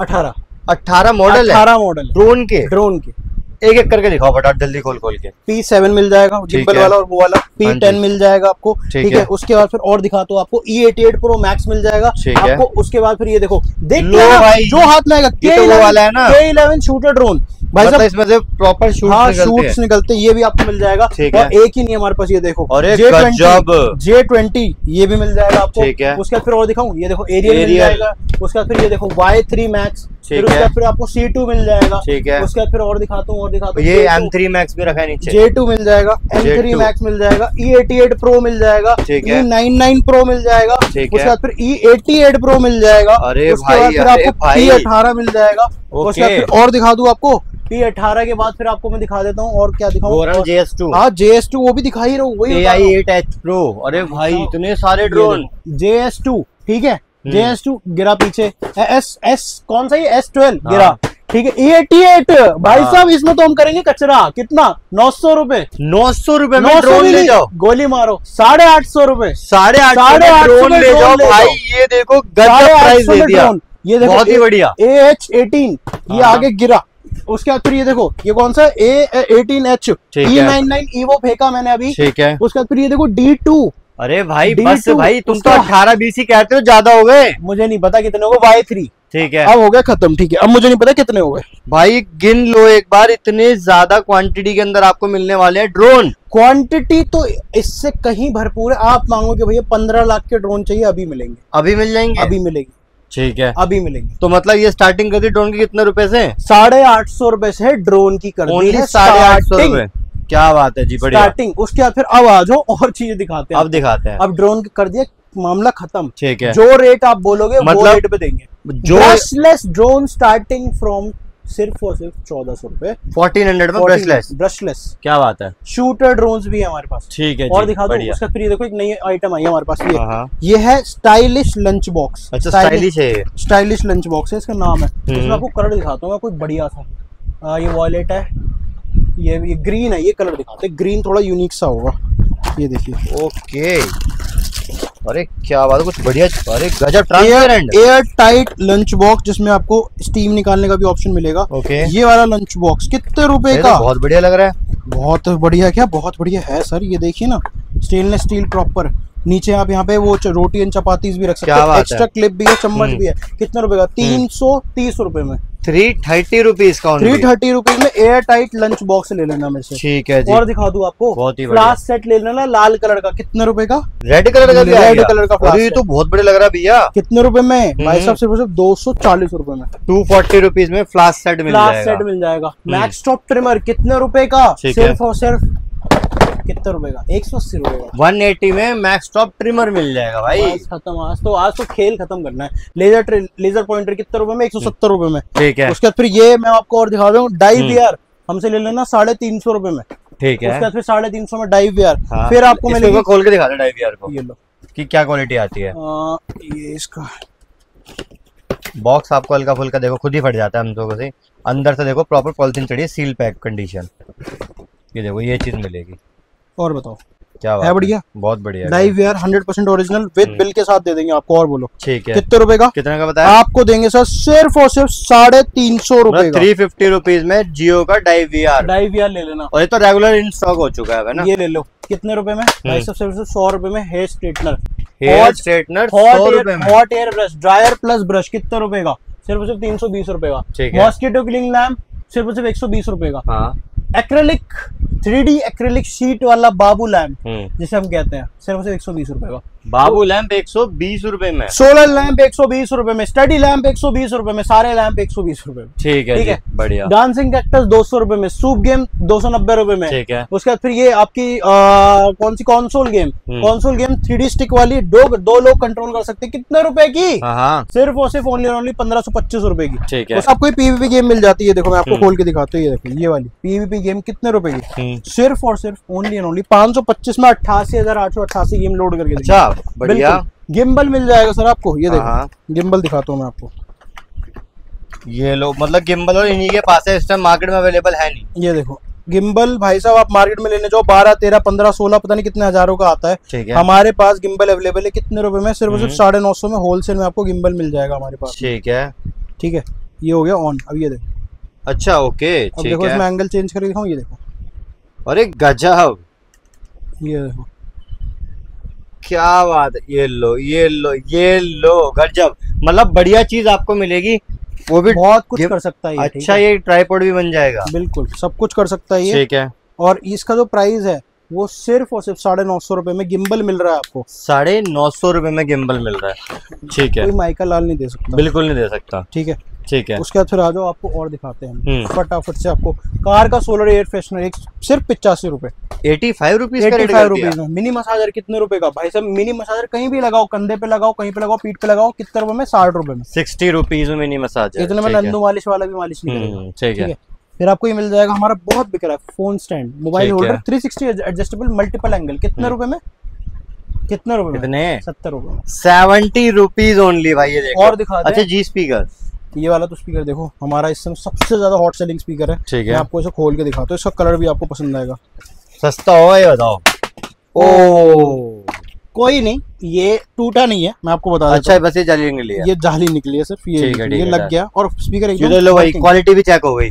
अठारह। अठारह मॉडल अठारह मॉडल ड्रोन के? ड्रोन के। एक एक करके दिखाओ फटाफट जल्दी खोल खोल के। पी सेवन मिल जाएगा जिम्पल है। वाला और वो वाला। पी हाँ टेन मिल जाएगा आपको ठीक है। उसके बाद फिर और दिखाता हूँ आपको E eighty eight pro max मिल जाएगा। आपको उसके बाद फिर ये देखो देख लो भाई, जो हाथ में आएगा ये तो वाला है ना? के इलेवन शूटर ड्रोन भाई मतलब साहब इसमें से प्रॉपर शूट हाँ निकलते शूट्स हैं। निकलते ये भी आपको मिल जाएगा। ठीक है। एक ही नहीं हमारे पास ये देखो। अरे गजब। जे ट्वेंटी ये भी मिल जाएगा आपको। ठीक है। उसके बाद फिर और दिखाऊँ? ये देखो एरियल मिल जाएगा। उसके बाद फिर ये देखो वाई थ्री मैक्स फिर ठीक है। फिर आपको सी टू मिल जाएगा। ठीक है। उसके बाद फिर और दिखाता हूँ और दिखाता हूँ। ये एम थ्री मैक्स भी रखा है नीचे। जे टू मिल जाएगा एम थ्री मैक्स मिल जाएगा ई एटी एट प्रो मिल जाएगा है। ई नाइन नाइन प्रो मिल जाएगा उसके बाद फिर ई एटी एट प्रो मिल जाएगा अरे उसके बाद फिर आपको पी अठारह मिल जाएगा उसके बाद फिर और दिखा दू आपको। पी अठारह के बाद फिर आपको मैं दिखा देता हूँ और क्या दिखाऊँ? गोरन जे एस टू हाँ जे एस टू वो भी दिखा ही रहा हूँ। वही एट एच प्रो अरे भाई इतने सारे ड्रोन जे एस टू ठीक है। जे एस टू गिरा पीछे। एस एस कौन सा ये? एस ट्वेल्व हाँ। गिरा। ठीक है एटी एट भाई हाँ। साहब इसमें तो हम करेंगे कचरा। कितना? नौ सौ रुपए। नौ सौ रुपए में नौ सौ ले जाओ। गोली मारो। साढ़े आठ सौ रुपए। साढ़े आठ साढ़े आठ सौ ले जाओ भाई ये देखो प्राइस दे दिया। ये देखो बहुत ही बढ़िया। ए एच एटीन ये हाँ। आगे गिरा। उसके बाद फिर ये देखो ये कौन सा? A eighteen H E. Nine nine evo फेंका मैंने अभी। ठीक है। उसके बाद फिर ये देखो डी टू अरे भाई D2 बस भाई तुम तो अठारह बीस ही कहते हो ज़्यादा हो गए। मुझे नहीं पता कितने हो वाई थ्री ठीक है। अब हो गया खत्म ठीक है। अब मुझे नहीं पता कितने हो गए। भाई गिन लो एक बार इतने ज़्यादा क्वांटिटी के अंदर आपको मिलने वाले हैं ड्रोन क्वांटिटी तो इससे कहीं भरपूर है। आप मांगो कि भैया पंद्रह लाख के ड्रोन चाहिए अभी मिलेंगे। अभी मिल जाएँगे? अभी मिलेंगे। ठीक है। अभी मिलेंगे। तो मतलब ये स्टार्टिंग कर दी ड्रोन की कितने रुपए से? साढ़े आठ सौ रुपए से ड्रोन की कर दी साढ़े आठ सौ starting। क्या बात है जी बढ़िया। स्टार्टिंग उसके बाद फिर अब आ जाओ और चीज़ें दिखाते हैं। अब दिखाते हैं। अब ड्रोन कर दिया मामला खत्म। ठीक है। जो रेट आप बोलोगे वो मतलब रेट पे देंगे। जो ब्रशलेस ड्रोन स्टार्टिंग फ्रॉम सिर्फ़ और सिर्फ़ चौदह सौ रुपए। फोर्टीन हंड्रेड में ब्रशलेस ब्रशलेस क्या बात है। शूटर ड्रोन्स भी है हमारे पास। ठीक है और दिखा दो उसका फिर देखो एक नई आइटम आई है हमारे पास ये। हाँ, हाँ। ये है स्टाइलिश लंच बॉक्स अच्छा स्टाइलिश है स्टाइलिश लंच बॉक्स है इसका नाम है। हम्म। इसमें आपको कलर दिखाता हूँ कोई बढ़िया सा। ये वॉलेट है। ये ये ग्रीन है ये कलर दिखाते हैं। ग्रीन थोड़ा यूनिक सा होगा। ये देखिए। ओके अरे क्या बात है कुछ बढ़िया अरे गजब transparent air tight lunch box जिसमें आपको स्टीम निकालने का भी ऑप्शन मिलेगा। ओके ये वाला लंच बॉक्स कितने रुपए का? बहुत बढ़िया लग रहा है। बहुत बढ़िया क्या बहुत बढ़िया है सर। ये देखिए ना स्टेनलेस स्टील प्रॉपर नीचे आप यहाँ पे वो रोटी एंड चपातीस भी रख सकते हैं। एक्स्ट्रा क्लिप भी है चम्मच हम्म। भी है। कितने रुपए का? तीन सौ तीस रुपए में। थ्री थर्टी रुपीज़ का थ्री थर्टी रुपीज़ में एयर टाइट लंच बॉक्स ले लेना मेरे से। ठीक है जी। और दिखा दू आपको बहुत ही। फ्लास्क सेट ले लेना लाल कलर का। कितने रुपए का? रेड कलर का गया। कलर का अरे ये तो बहुत बढ़िया लग रहा है भैया। कितने रुपए में? भाई हम्म। साहब सिर्फ़ सिर्फ़ दो सौ चालीस रूपए में। टू फोर्टी रुपीज़ में फ्लास्क सेट मिल फ्लास्क जाएगा। सेट मिल जाएगा। मैक्स टॉप ट्रिमर कितने रुपए का? सिर्फ़ और सिर्फ़ कितने रुपए का? एक सौ अस्सी रुपए का। 180 में मैक्स टॉप ट्रिमर मिल जाएगा भाई। खत्म आज तो आज तो खेल खत्म करना है। लेजर लेजर पॉइंटर कितने रुपए में? एक सौ सत्तर रुपए में। ठीक है। उसके बाद फिर ये मैं आपको और दिखा दूँ डाई हम्म। वीआर हमसे ले लेना साढ़े तीन सौ रुपए में। ठीक है। उसके बाद फिर साढ़े तीन सौ में डाई हाँ, फिर आपको इसको मिलेगी खोल के दिखा दे डाइवियर को। ये लो। कि क्या क्वालिटी आती है। आ, ये इसका। बॉक्स आपको हल्का फुल्का देखो खुद ही फट जाता है हम लोगों से। अंदर से देखो प्रॉपर पॉलिथीन चढ़ी सील पैक कंडीशन ये देखो ये चीज़ मिलेगी। और बताओ। क्या है बढ़िया? बहुत बढ़िया। Dive VR hundred percent original with hmm. Bill के साथ दे देंगे आपको और बोलो ठीक है। कितने रुपए का? कितने का बताया? आपको देंगे सर सिर्फ़ और सिर्फ़ साढ़े तीन सौ रुपए थ्री फिफ्टी रुपीज़ में जियो का Dive V R Dive VR ले लेना। और ये तो रेगुलर इन स्टॉक हो चुका है ना? ये ले लो। कितने रुपए में? भाई सबसे सिर्फ़ सौ रुपए में hair straightener hair straightener air hot air brush dryer plus brush कितने रुपए का? सिर्फ़ सिर्फ़ तीन सौ बीस रुपए का। मॉस्किटो किलिंग लैम्प सिर्फ़ सिर्फ़ एक सौ बीस रुपए का। हाँ। Acrylic three D acrylic sheet वाला बाबू लैम्प हम्म। जिसे हम कहते हैं सिर्फ़ सिर्फ़ एक सौ बीस रुपए का। बाबू लैंप एक सौ बीस रुपए में। सोलर लैंप एक सौ बीस रुपए में स्टडी लैंप एक सौ बीस रुपए में सारे लैंप एक सौ बीस रुपए में। ठीक है ठीक है। बढ़िया। डांसिंग कैक्टस दो सौ रुपए में सूप गेम दो सौ नब्बे रुपए में। ठीक है। उसके बाद फिर ये आपकी आ, कौन सी console game. Console game three stick वाली दो दो लोग कंट्रोल कर सकते कितने रुपए की? हाँ हाँ। सिर्फ़ और सिर्फ़ ओनली ओनली पंद्रह सौ पच्चीस रुपए की। ठीक है। आपको पीवीपी गेम मिल जाती है देखो मैं आपको हम्म। खोल के दिखाता हूँ ये देखो ये वाली पीवीपी गेम कितने रुपए की? हम्म, सिर्फ़ और सिर्फ़ ओनली एंड ओनली पाँच सौ पच्चीस में अट्ठासी हज़ार आठ सौ अट्ठासी गेम लोड करके अच्छा। बढ़िया। गिम्बल मिल जाएगा सर आपको ये देखो। हाँ। गिम्बल दिखाता हूँ मैं आपको। ये लो मतलब गिम्बल और इन्हीं के पास है इस टाइम मार्केट में अवेलेबल है नहीं। ये देखो गिम्बल भाई साहब आप मार्केट में लेने जाओ बारह तेरह पंद्रह सोलह पता नहीं कितने हज़ारों का आता है। है। हमारे पास गिम्बल अवेलेबल है कितने रुपए में? सिर्फ़ सिर्फ़ हम्म। साढ़े नौ सौ में होलसेल में आपको गिम्बल मिल जाएगा हमारे पास। ठीक है। ठीक है ये हो गया ऑन अब ये देखो। अच्छा ओके अब देखो इसमें एंगल चेंज करके दिखाऊँ ये देखो। अरे गजब। ये देखो। क्या बात है? ये लो ये लो ये लो गजब। मतलब बढ़िया चीज़ आपको मिलेगी। वो भी बहुत कुछ कर सकता है अच्छा ये ट्राईपोड भी बन जाएगा। बिल्कुल सब कुछ कर सकता है ये। ठीक है। और इसका जो प्राइस है वो सिर्फ़ और सिर्फ़ साढ़े नौ सौ रुपए में गिम्बल मिल रहा है आपको। साढ़े नौ सौ रुपए में गिम्बल मिल रहा है। ठीक है। कोई माइका लाल नहीं दे सकता। बिल्कुल नहीं दे सकता। ठीक है। ठीक है। उसके बाद फिर आ जाओ आपको और दिखाते हैं। हम्म। फटाफट से आपको कार का सोलर एयर फ्रेशनर एक सिर्फ़ पिचासी रुपए। Eighty five rupees eighty five rupees में। मिनी मसाजर कितने रुपए का? भाई साहब मिनी मसाजर कहीं भी लगाओ कंधे पे लगाओ कहीं पे लगाओ पीठ पे लगाओ कितने रुपए में? साठ रुपए में। सिक्सटी रुपीज़ में मिनी मसाज इतने में नंदू मालिश वाला भी मालिश नहीं हम्म, ठीक है। फिर आपको ये मिल जाएगा हमारा बहुत बिक रहा है फ़ोन स्टैंड मोबाइल होल्डर है। 360 एडजस्टेबल मल्टीपल एंगल कितने रुपए में? कितने रुपए में? कितने? सत्तर रुपए सेवेंटी रुपीज़ ओनली भाई ये देखो। और दिखा अच्छा जी स्पीकर ये वाला तो स्पीकर देखो हमारा इस समय सबसे ज़्यादा हॉट सेलिंग स्पीकर है। ठीक मैं है आपको इसे खोल के दिखाता हूँ इसका कलर भी आपको पसंद आएगा। सस्ता हो ये बताओ। ओ। कोई नहीं ये टूटा नहीं है मैं आपको बता अच्छा बस ये जाली निकली है। ये जाली निकली है सिर्फ़ ये लग गया। और स्पीकर तो। क्वालिटी भी चेक हो गई।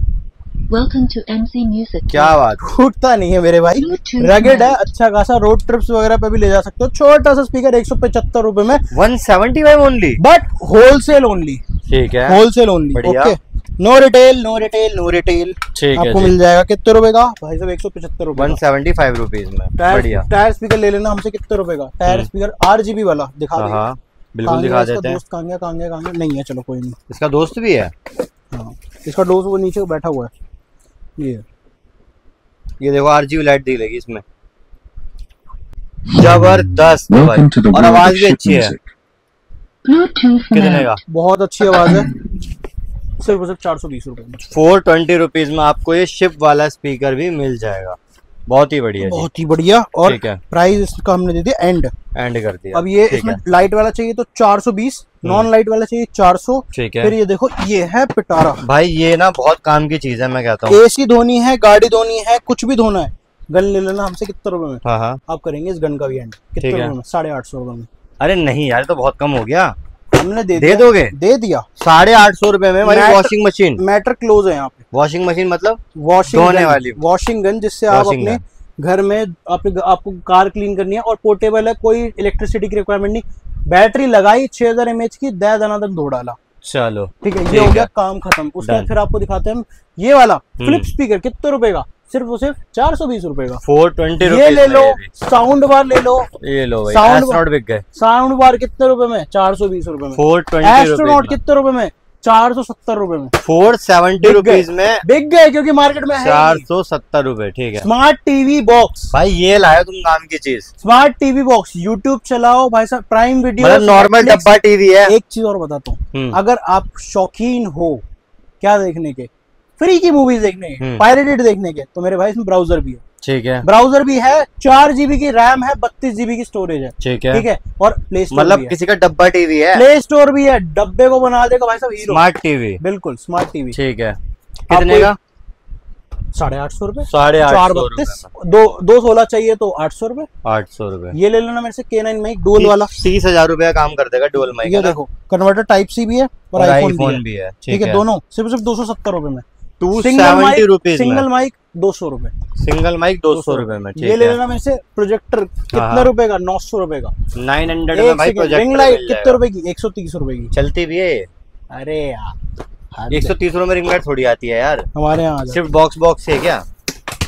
Welcome to MC Music. क्या बात। टूटता नहीं है मेरे भाई। रगेड है अच्छा खासा रोड ट्रिप्स वगैरह पे भी ले जा सकते हो। छोटा सा स्पीकर एक सौ पचहत्तर रुपए में। 175 ओनली बट होलसेल ओनली ठीक है। होलसेल ओनली बढ़िया। Okay no retail no retail no retail ठीक है आपको मिल जाएगा कितने रुपए का? भाई साहब एक सौ पचहत्तर रुपए का। 175 रुपीज़ में। टायर बढ़िया। टायर स्पीकर ले लेना हमसे कितने रुपए का? टायर हम्म। स्पीकर आरजीबी वाला दिखा हाँ हाँ। बिल्कुल दिखा देते हैं। दोस्त गया कहाँ गया नहीं है चलो कोई नहीं। इसका दोस्त भी है? हाँ। इसका दोस्त वो नीचे बैठा हुआ है। ये। ये देखो आरजीबी लाइट दी लगी इसमें। ज़बरदस्त और आवाज़ भी अच्छी है। कितने का? बहुत अच्छी आवाज़ है। सिर्फ़ सिर्फ़ चार सौ बीस रुपए फोर ट्वेंटी रुपीज़ में आपको ये शिप वाला स्पीकर भी मिल जाएगा। बहुत ही बढ़िया बहुत ही बढ़िया और प्राइस इसका हमने दे दिया एंड एंड कर दिया। अब ये इसमें लाइट वाला चाहिए तो 420 नॉन लाइट वाला चाहिए 400 ठीक है। फिर ये देखो ये है पिटारा। भाई ये ना बहुत काम की चीज़ है मैं कहता हूँ। एसी धोनी है गाड़ी धोनी है कुछ भी धोना है गन ले लेना हमसे कितने रुपए में? हाँ हाँ। आप करेंगे इस गन का भी एंड कितने रुपए में? साढ़े आठ सौ रुपए में। अरे नहीं यार तो बहुत कम हो गया। हमने दे दे दोगे? दे दिया। साढ़े आठ सौ रुपए में mat- washing machine matter close है यहाँ पे। वॉशिंग मशीन मतलब वॉशिंग धोने वाली। वॉशिंग गन जिससे आप अपने घर में आपके आपको कार क्लीन करनी है और पोर्टेबल है कोई इलेक्ट्रिसिटी की रिक्वायरमेंट नहीं। बैटरी लगाई 6000 हज़ार एमएच की दह दनादन धो डाला। चलो ठीक है ये हो गया काम खत्म। उसके बाद फिर आपको दिखाते हैं हम ये वाला फ्लिप हम्म। स्पीकर कितने रुपए का? सिर्फ़ और सिर्फ़ चार सौ बीस रूपए का। फोर ट्वेंटी ये ले लो साउंड बार ले लो। ये लो भाई Sound- एस्ट्रोनॉट बिक गए। साउंड बार कितने रुपए में? चार सौ बीस रुपए में। फोर ट्वेंटी एस्ट्रोनॉट कितने रुपए में? चार सौ सत्तर रुपए में। Four seventy. रुपीज़ में बिक गए क्योंकि मार्केट में चार सौ सत्तर रूपए ठीक है। स्मार्ट टीवी बॉक्स भाई ये लाए तुम नाम की चीज़। स्मार्ट टीवी बॉक्स यूट्यूब चलाओ भाई साहब प्राइम वीडियो मतलब नॉर्मल डब्बा टीवी है। एक चीज़ और बताता हूँ। हम्म। अगर आप शौकीन हो क्या देखने के? फ्री की मूवीज़ देखने के हम्म। पायरेटेड देखने के। तो मेरे भाई इसमें ब्राउज़र भी है। ठीक है। ब्राउज़र भी है चार जीबी की रैम है बत्तीस जीबी की स्टोरेज है। ठीक है। ठीक है? और प्ले स्टोर मतलब किसी का डब्बा टीवी है? प्ले स्टोर भी है डब्बे को बना देगा भाई साहब हीरो स्मार्ट टीवी बिल्कुल स्मार्ट टीवी ठीक है। कितने का? साढ़े आठ सौ रूपए? साढ़े आठ चार सौ बत्तीस? दो दो सोलह चाहिए तो आठ सौ रूपए। आठ सौ रूपए। ये ले लेना मेरे से के नाइन माइक डोल वाला। तीस हज़ार रुपए का काम कर देगा डोल माइक ये देखो कन्वर्टर टाइप सी भी है और और आईफोन भी है ठीक है। दोनों सिर्फ़ सिर्फ़ दो सौ सत्तर रूपए में। Two single seventy mic rupees single mic दो सौ रूपए। सिंगल माइक दो सौ रुपए में ये ले लेना मेरे से प्रोजेक्टर कितने। रुपए का? नौ सौ रुपए का। नाइन हंड्रेड में रिंग लाइट कितने रुपए की? एक सौ तीस रूपए की। चलती भी है अरे यार एक सौ तीस रुपए में रिंग लाइट थोड़ी आती है यार। हमारे यहाँ सिर्फ़ बॉक्स बॉक्स है क्या?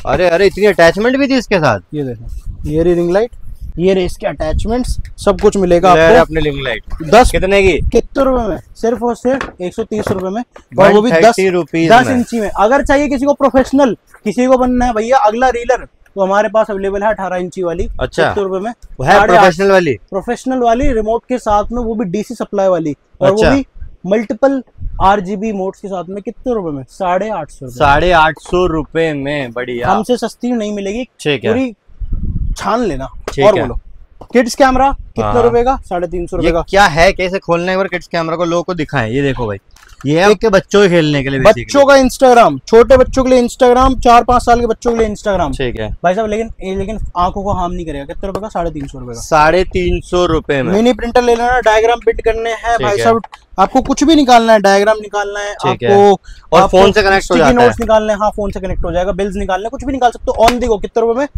अरे अरे इतनी अटैचमेंट भी थी इसके साथ? ये देखो ये रिंग लाइट ये रहे इसके अटैचमेंट्स सब कुछ मिलेगा आपको। अपने रिंग लाइट दस कितने की? कितने रुपए में? सिर्फ़ और सिर्फ़ एक सौ तीस रूपए में। और वो भी दस 130 दस इंची में। अगर चाहिए किसी को प्रोफेशनल किसी को बनना है भैया अगला रीलर तो हमारे पास अवेलेबल है अठारह इंची वाली अच्छा। रुपए में। है प्रोफेशनल वाली? प्रोफेशनल वाली रिमोट के साथ में वो भी डीसी सप्लाई वाली। और अच्छा। वो भी मल्टीपल आर आरजीबी मोड्स के साथ में कितने रुपए में? साढ़े आठ सौ साढ़े आठ सौ रुपए में बढ़िया। हमसे सस्ती नहीं मिलेगी। ठीक है। पूरी छान लेना। और बोलो। किड्स कैमरा कितने हाँ। रुपए का? साढ़े तीन सौ रुपए का। क्या है? कैसे खोलने पर किड्स कैमरा को लोगों को दिखाएँ? ये देखो भाई। ये है आपके बच्चों के खेलने के लिए बच्चों का इंस्टाग्राम छोटे बच्चों के लिए इंस्टाग्राम चार पाँच साल के बच्चों के लिए इंस्टाग्राम ठीक है। भाई साहब लेकिन लेकिन आँखों को हार्म नहीं करेगा। कितने रुपए का? साढ़े तीन सौ रुपए का। साढ़े तीन सौ रुपए में। मिनी प्रिंटर ले लेना डायग्राम प्रिंट करने हैं। भाई। साहब आपको कुछ भी निकालना है डायग्राम निकालना है आपको और फ़ोन से connect हो जाता है। notes निकालने हाँ। फ़ोन से कनेक्ट हो जाएगा। बिल्स निकालने हैं, कुछ भी निकाल सकते हो। ऑन दी कितने रुपए में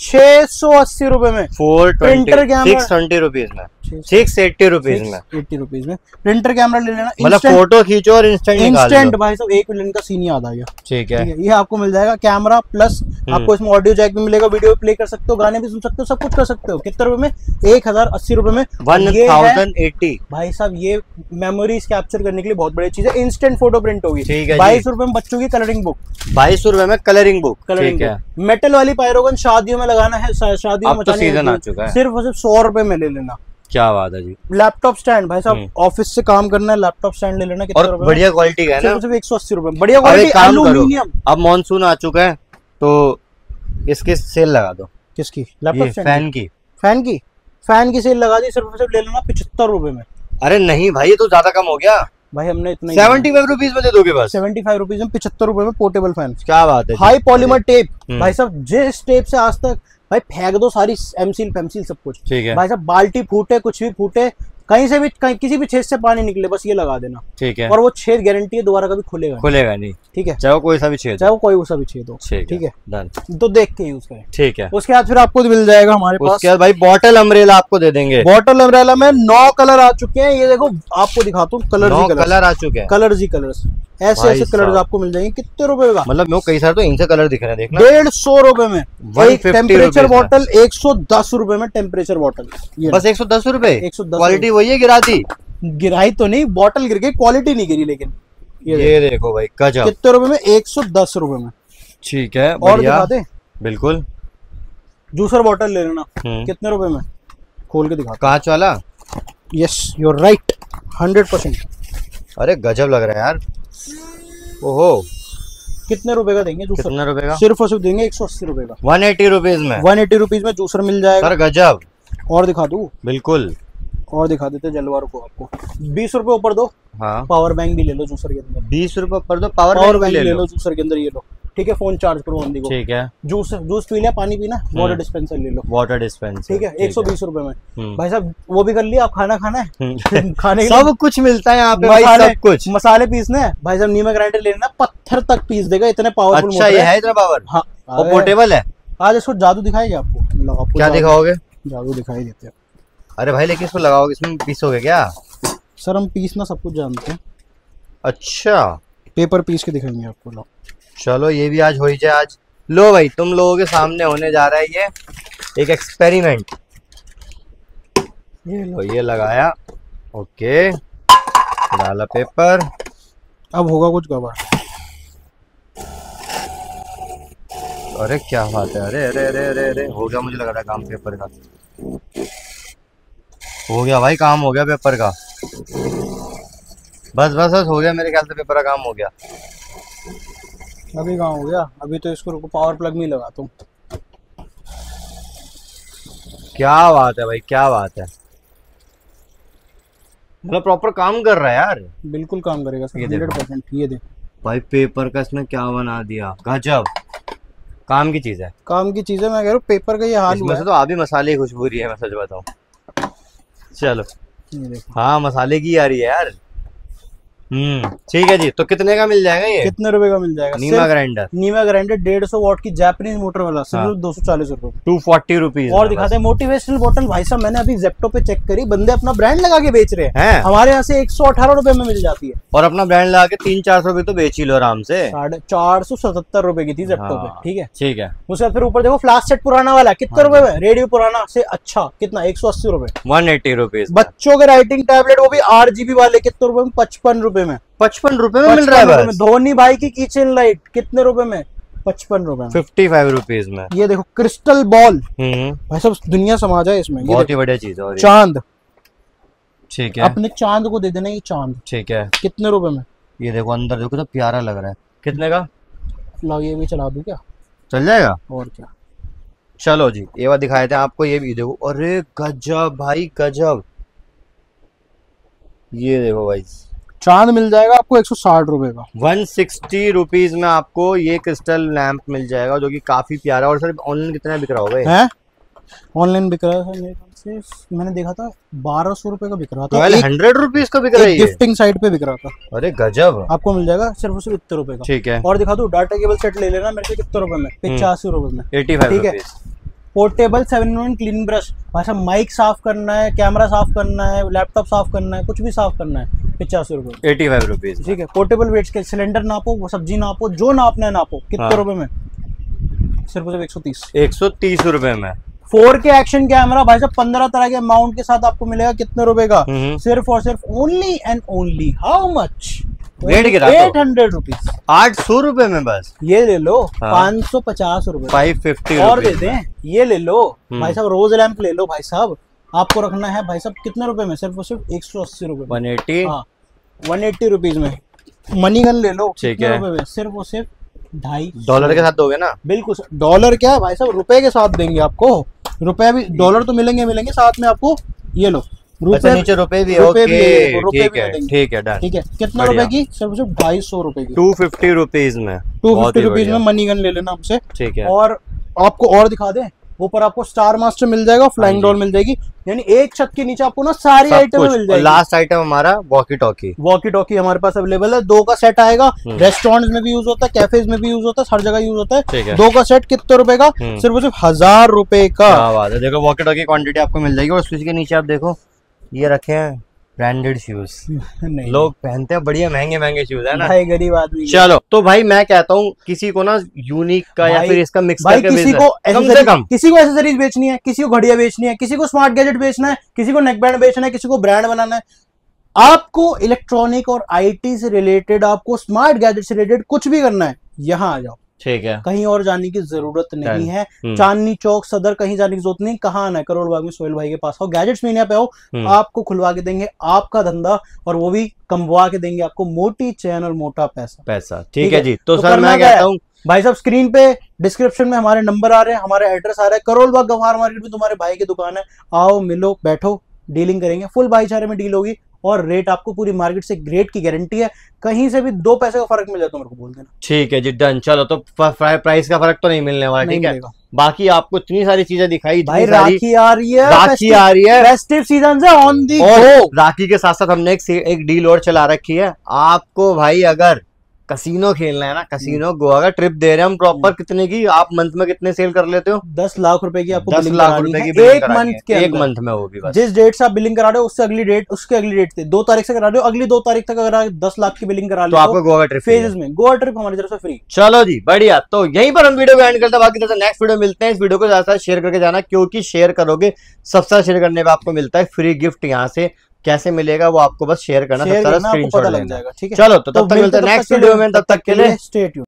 छह सौ अस्सी रुपए में। Four printer six twenty rupees में। सिक्स एट्टी रुपीज़ में। एट्टी रुपीज़ में। प्रिंटर कैमरा ले लेना। मतलब फ़ोटो खींचो और इंस्टेंट इंस्टेंट भाई साहब एक मिलियन का सीन याद आ गया। ठीक है। ये आपको मिल जाएगा कैमरा प्लस हम्म। आपको इसमें ऑडियो जैक भी मिलेगा वीडियो प्ले कर सकते हो गाने भी सुन सकते हो सब कुछ कर सकते हो। कितने रुपए में? एक हज़ार अस्सी रुपए में। वन थाउज़ेंड एट्टी भाई साहब ये मेमोरीज कैप्चर करने के लिए बहुत बड़ी चीज़ है। इंस्टेंट फ़ोटो प्रिंट होगी। ठीक है बाईस रुपए में बच्चों की कलरिंग बुक बाईस रुपए में कलरिंग बुक कलरिंग मेटल वाली पायरोगन शादियों में लगाना है शा- शादियों अब में तो है, आ चुका है। सिर्फ़ और सिर्फ़ सौ रुपए में ले लेना। क्या बात है जी। लैपटॉप स्टैंड भाई साहब हम्म। ऑफ़िस से काम करना है लैपटॉप स्टैंड ले लेना और बढ़िया क्वालिटी का है ना। सिर्फ़ एक सौ अस्सी रुपए बढ़िया क्वालिटी अब मॉनसून आ चुका है तो इसकी सेल लगा दो। किसकी? लैपटॉप फ़ैन की। फ़ैन की? फ़ैन की सेल लगा दी सिर्फ़ सिर्फ़ ले लेना पिछहत्तर रुपए में। अरे नहीं भाई ये तो ज़्यादा कम हो गया। भाई हमने इतना सेवेंटी फाइव रुपीज़ में दे दोगे बस? सेवेंटी फाइव रुपीज़ में पिछहत्तर रुपए में पोर्टेबल फ़ैन। क्या बात है हाई पॉलीमर टेप। भाई साहब जिस टेप से आज तक भाई फेंक दो सारी एमसील फेमसील सब कुछ। ठीक है। भाई साहब बाल्टी फूटे कुछ भी फूटे कहीं से भी कहीं किसी भी छेद से पानी निकले बस ये लगा देना। ठीक है। और वो छेद गारंटी है दोबारा कभी खुलेगा खुलेगा नहीं। ठीक है। चाहे कोई सा भी छेद चाहे कोई सा भी छेद हो। ठीक है। डन तो देख के यूज़ करें। ठीक है। उसके बाद फिर आपको मिल जाएगा हमारे पास। उसके बाद भाई बॉटल अम्ब्रेला आपको दे देंगे। बॉटल अम्ब्रेला में नौ कलर आ चुके हैं। ये देखो आपको दिखाता हूँ कलर कलर कलर आ चुके हैं। कलर जी कलर्स ऐसे ऐसे कलर आपको मिल जाएँगे। कितने रुपए का? मतलब को कई सारे तो इनसे कलर दिख रहे हैं देखना डेढ़ सौ रुपए में। 150 टेम्परेचर बॉटल एक सौ दस रुपए में टेम्परेचर बॉटल बस एक सौ दस रूपए? 110 क्वालिटी वही है गिराती गिराई तो नहीं बॉटल गिर गई क्वालिटी नहीं गिरी लेकिन। ये ये देखो। भाई गजब। कितने रुपए में? एक सौ दस रुपए में। ठीक है और दिखा दे। बिल्कुल। जूसर बॉटल ले लेना। हम्म। कितने रुपए में? खोल के दिखा कांच वाला? Yes your right hundred percent अरे गजब लग रहा है यार। ओहो। कितने रुपए का देंगे जूसर? कितना रुपए का? सिर्फ़ और सिर्फ़ देंगे एक सौ अस्सी रुपए का। वन एटी रुपीज़ में। वन एटी रुपीज़ में जूसर मिल जाएगा। सर गजब। और दिखा दू? बिल्कुल। और दिखा देते जलवार को आपको। बीस रुपए ऊपर दो हाँ। पावर बैंक भी ले लो जूसर के अंदर। बीस रुपए पर दो पावर पावर बैंक ले ले जूसर के अंदर ये लो। ठीक है फ़ोन चार्ज करो को। ठीक है। जूस जूस पी लिया पानी पीना वाटर डिस्पेंसर ले लो। वाटर डिस्पेंसर ठीक है एक सौ बीस रूपए में। हम्म। भाई साहब वो भी कर लिया आप खाना खाना है? हम्म। खाने सब कुछ मिलता है यहाँ पे भाई सब कुछ। मसाले पीसने हैं। भाई साहब नीमक ग्राइंडर लेना पत्थर तक पीस देगा इतने पावरफुल अच्छा ये है। इतना पावर हाँ पोर्टेबल है? आज इसको जादू दिखाएगा आपको। क्या दिखाओगे? जादू दिखाई देते हैं। अरे भाई लेकिन इसको लगाओगे इसमें पीसोगे क्या? सर हम पीसना सब कुछ जानते हैं। अच्छा। पेपर पीस के दिखाएँगे आपको लो। चलो ये भी आज हो ही जाए आज। लो भाई तुम लोगों के सामने होने जा रहा है ये एक एक्सपेरिमेंट ये लो ये लगाया। ओके। डाला पेपर अब होगा कुछ गड़बड़ अरे क्या बात है। अरे अरे अरे अरे अरे हो गया मुझे लग रहा है काम पेपर का। हो गया भाई काम हो गया पेपर का। बस बस बस हो गया मेरे ख्याल से पेपर का काम हो गया। अभी कहाँ हो गया? अभी तो इसको रुको पावर प्लग में लगा तुम। क्या बात है भाई क्या बात है। मतलब प्रॉपर काम कर रहा है यार। बिल्कुल काम करेगा। हंड्रेड परसेंट ये देखो। भाई पेपर का इसने क्या बना दिया? गजब। काम की चीज़ है। काम की चीज़ें मैं कह रहा हूँ पेपर का ये हाल इसमें हुआ से है। तो अभी मसाले की खुशबू रही है मैं सच बताऊँ। चलो। हाँ मसाले की आ रही है यार। हम्म। ठीक है जी तो कितने का मिल जाएगा ये? कितने रुपए का मिल जाएगा? नीमा ग्राइंडर। नीमा ग्राइंडर डेढ़ सौ वॉट की जापानीज मोटर वाला हाँ। सिर्फ़ दो सौ चालीस रुपए। टू फोर्टी रुपीज़ और दिखाते हैं मोटिवेशनल बोतल भाई साहब मैंने अभी जेप्टो पे चेक करी बंदे अपना ब्रांड लगा के बेच रहे हैं। हैं। हमारे यहाँ से एक सौ अठारह रुपए में मिल जाती है। और अपना ब्रांड लगा के तीन चार सौ तो बेच ही लो आराम से। साढ़े चार सौ सतहत्तर रुपए की थी जेप्टो पे हाँ, ठीक है? ठीक है। उसके बाद फिर ऊपर देखो फ्लास्क सेट पुराना वाला कितने रुपए में? रेडियो पुराना से अच्छा कितना? एक सौ अस्सी रुपए। वन एट्टी रुपीज़ बच्चों के राइटिंग टैबलेट वो भी आर जीबी वाले कितने रुपए में? पचपन रुपए में? पचपन रुपए में मिल रहा है 55 रुपए में। बस धोनी भाई की किचन लाइट कितने रुपए में? पचपन रुपए फिफ्टी फाइव रुपीज़ में। ये देखो क्रिस्टल बॉल हम्म। भाई साहब दुनिया समाज है इसमें। बहुत ही बढ़िया चीज़ है चाँद। ठीक है। अपने चाँद को दे देना ये चाँद। ठीक है। कितने रुपए में? ये देखो अंदर देखो तो प्यारा लग रहा है। कितने का? लाओ ये भी चला दूँ क्या? चल जाएगा? और क्या? चलो जी ये बात दिखाए थे आपको ये भी देखो। अरे गजब भाई गजब। ये देखो भाई। चाँद मिल जाएगा आपको एक सौ साठ रुपए का। वन सिक्सटी रुपीज़ में आपको ये क्रिस्टल लैंप मिल जाएगा जो कि काफ़ी प्यारा है। और सर ऑनलाइन कितना बिक रहा होगा? है? ऑनलाइन बिक रहा है मेरे ख्याल से मैंने देखा था बारह सौ रुपए का बिक रहा था। एक, हंड्रेड रुपीज़ का बिक रहा है गिफ्टिंग साइट पे बिक रहा था। अरे गजब। आपको मिल जाएगा सिर्फ़ सिर्फ़ इतने रुपए का। ठीक है। और दिखा दो डाटा केबल सेट ले लेना मेरे से कितने रुपए में पचासी रुपए में। एटी फाइव ठीक है। Portable seven one clean brush. भाई साहब माइक साफ़ करना है कैमरा साफ़ करना है लैपटॉप साफ़ करना है कुछ भी साफ़ करना है पचासी रुपए। एटी फाइव रुपीज़ ठीक है पोर्टेबल वेट्स के सिलेंडर नापो वो सब्ज़ी नापो जो नापना है नापो। कितने हाँ। रुपए में? सिर्फ़ सिर्फ़ एक सौ तीस। एक सौ तीस रुपए में। फोर के एक्शन कैमरा भाई साहब पंद्रह तरह के अमाउंट के साथ आपको मिलेगा कितने रुपए का? हम्म। सिर्फ़ और सिर्फ़ only and only how much Rate गिरा एट हंड्रेड रुपीज़ आठ सौ रुपए में बस। ये ले लो हाँ। पाँच सौ पचास रुपए। फाइव फिफ्टी और दे दें ये ले लो। हम्म। भाई साहब रोज लैम्प ले लो भाई साहब। आपको रखना है भाई साहब कितने रुपए में? सिर्फ़ और सिर्फ़ एक सौ अस्सी रुपए वन एटी हाँ वन एट्टी रुपीज़ में। मनी गन ले लो ठीक है। में? सिर्फ़ और सिर्फ़ ढाई डॉलर के साथ दोगे ना? बिल्कुल डॉलर क्या? है भाई साहब रुपए के साथ देंगे आपको। रुपए भी डॉलर तो मिलेंगे मिलेंगे साथ में आपको। ये लो। रुपए अच्छा नीचे रुपए भी है रुपए भी ओके ठीक है ठीक है ठीक है कितना। रुपए की? सिर्फ़ सिर्फ़ ढाई सौ रुपए की। टू फिफ्टी रुपीज़ में। टू फिफ्टी रुपीज़ में। मनी गन ले लेना हमसे। ठीक है। और आपको और दिखा दें ऊपर आपको स्टार मास्टर मिल जाएगा फ्लाइंग हाँ डॉल मिल जाएगी। यानी एक छत के नीचे आपको ना सारी आइटम मिल जाएगी। लास्ट आइटम हमारा वॉकी टॉकी वॉकी टॉकी हमारे पास अवेलेबल है। दो का सेट आएगा। हम्म। रेस्टोरेंट में भी यूज़ होता है कैफेज में भी यूज़ होता है हर जगह यूज़ होता है। दो का सेट कितने रुपए का? हम्म। सिर्फ़ सिर्फ़ हज़ार रुपए का। देखो वॉकी टॉकी क्वांटिटी आपको मिल जाएगी। और उसके के नीचे आप देखो ये रखे हैं ब्रांडेड शूज़ लोग पहनते हैं बढ़िया महँगे महँगे शूज़ है ना। भाई गरीब आदमी चलो तो भाई मैं कहता हूँ किसी को ना यूनिक का या फिर इसका मिक्स भाई करके किसी को कम से कम। किसी को एसेसरीज बेचनी है किसी को घड़िया बेचनी है किसी को स्मार्ट गैजेट बेचना है किसी को नेक बैंड बेचना है किसी को ब्रांड बनाना है। आपको इलेक्ट्रॉनिक और आईटी से रिलेटेड आपको स्मार्ट गैजेट से रिलेटेड कुछ भी करना है यहाँ आ जाओ। ठीक है। कहीं और जाने की ज़रूरत नहीं है। हम्म। चांदनी चौक सदर कहीं जाने की ज़रूरत नहीं कहाँ आना है? करोड़ बाग में सोहेल भाई के पास आओ। गैजेट्स में पे आओ। हम्म। आपको खुलवा के देंगे आपका धंधा और वो भी कमवा के देंगे आपको मोटी चैन और मोटा पैसा। पैसा। ठीक ठीक है। जी। तो तो सर मैं क्या कहता हूँ? भाई साहब स्क्रीन पे डिस्क्रिप्शन में हमारे नंबर आ रहे हैं हमारे एड्रेस आ रहा है। करोल बाग गवार मार्केट में तुम्हारे भाई की दुकान है। आओ मिलो बैठो डीलिंग करेंगे। फुल भाईचारे में डील होगी। और रेट आपको पूरी मार्केट से ग्रेट की गारंटी है। कहीं से भी दो पैसे का फ़र्क मिल जाए तो मेरे को बोल देना। ठीक है जी डन चलो तो प्राइस का फ़र्क तो नहीं मिलने वाला ठीक है? बाकी आपको इतनी सारी चीज़ें दिखाई भाई राखी आ रही है राखी आ रही है। फेस्टिव सीज़न से ऑन दी राखी के साथ साथ हमने एक एक डील और चला रखी है। आपको भाई अगर कसीनो खेलना है ना? कसीनो गोवा का ट्रिप दे रहे हैं हम प्रॉपर कितने की? आप मंथ में कितने सेल कर लेते हो? दस लाख रुपए की आपको दस लाख रुपए की एक मंथ के एक मंथ में होगी बस। जिस डेट से आप बिलिंग करा रहे हो उससे अगली डेट उसके अगली डेट से। दो तारीख से करा रहे हो अगली दो तारीख तक अगर आप दस लाख की बिलिंग करा तो लो आपको गोवा ट्रिप फेजेस में। गोवा ट्रिप हमारी तरफ़ से फ्री चलो जी बढ़िया। तो यहीं पर हम वीडियो को एंड करते हैं। बाकी तो नेक्स्ट वीडियो मिलते हैं। इस वीडियो को ज़्यादा शेयर करके जाना। क्योंकि शेयर करोगे सबसे शेयर करने पे आपको मिलता है। फ्री गिफ्ट यहाँ से। कैसे मिलेगा वो आपको बस शेयर करना शेयर करना आपको स्क्रीनशॉट पता लग लेना। जाएगा ठीक है? चलो तो तब तक मिलते हैं नेक्स्ट वीडियो में तब तक के लिए। Stay tune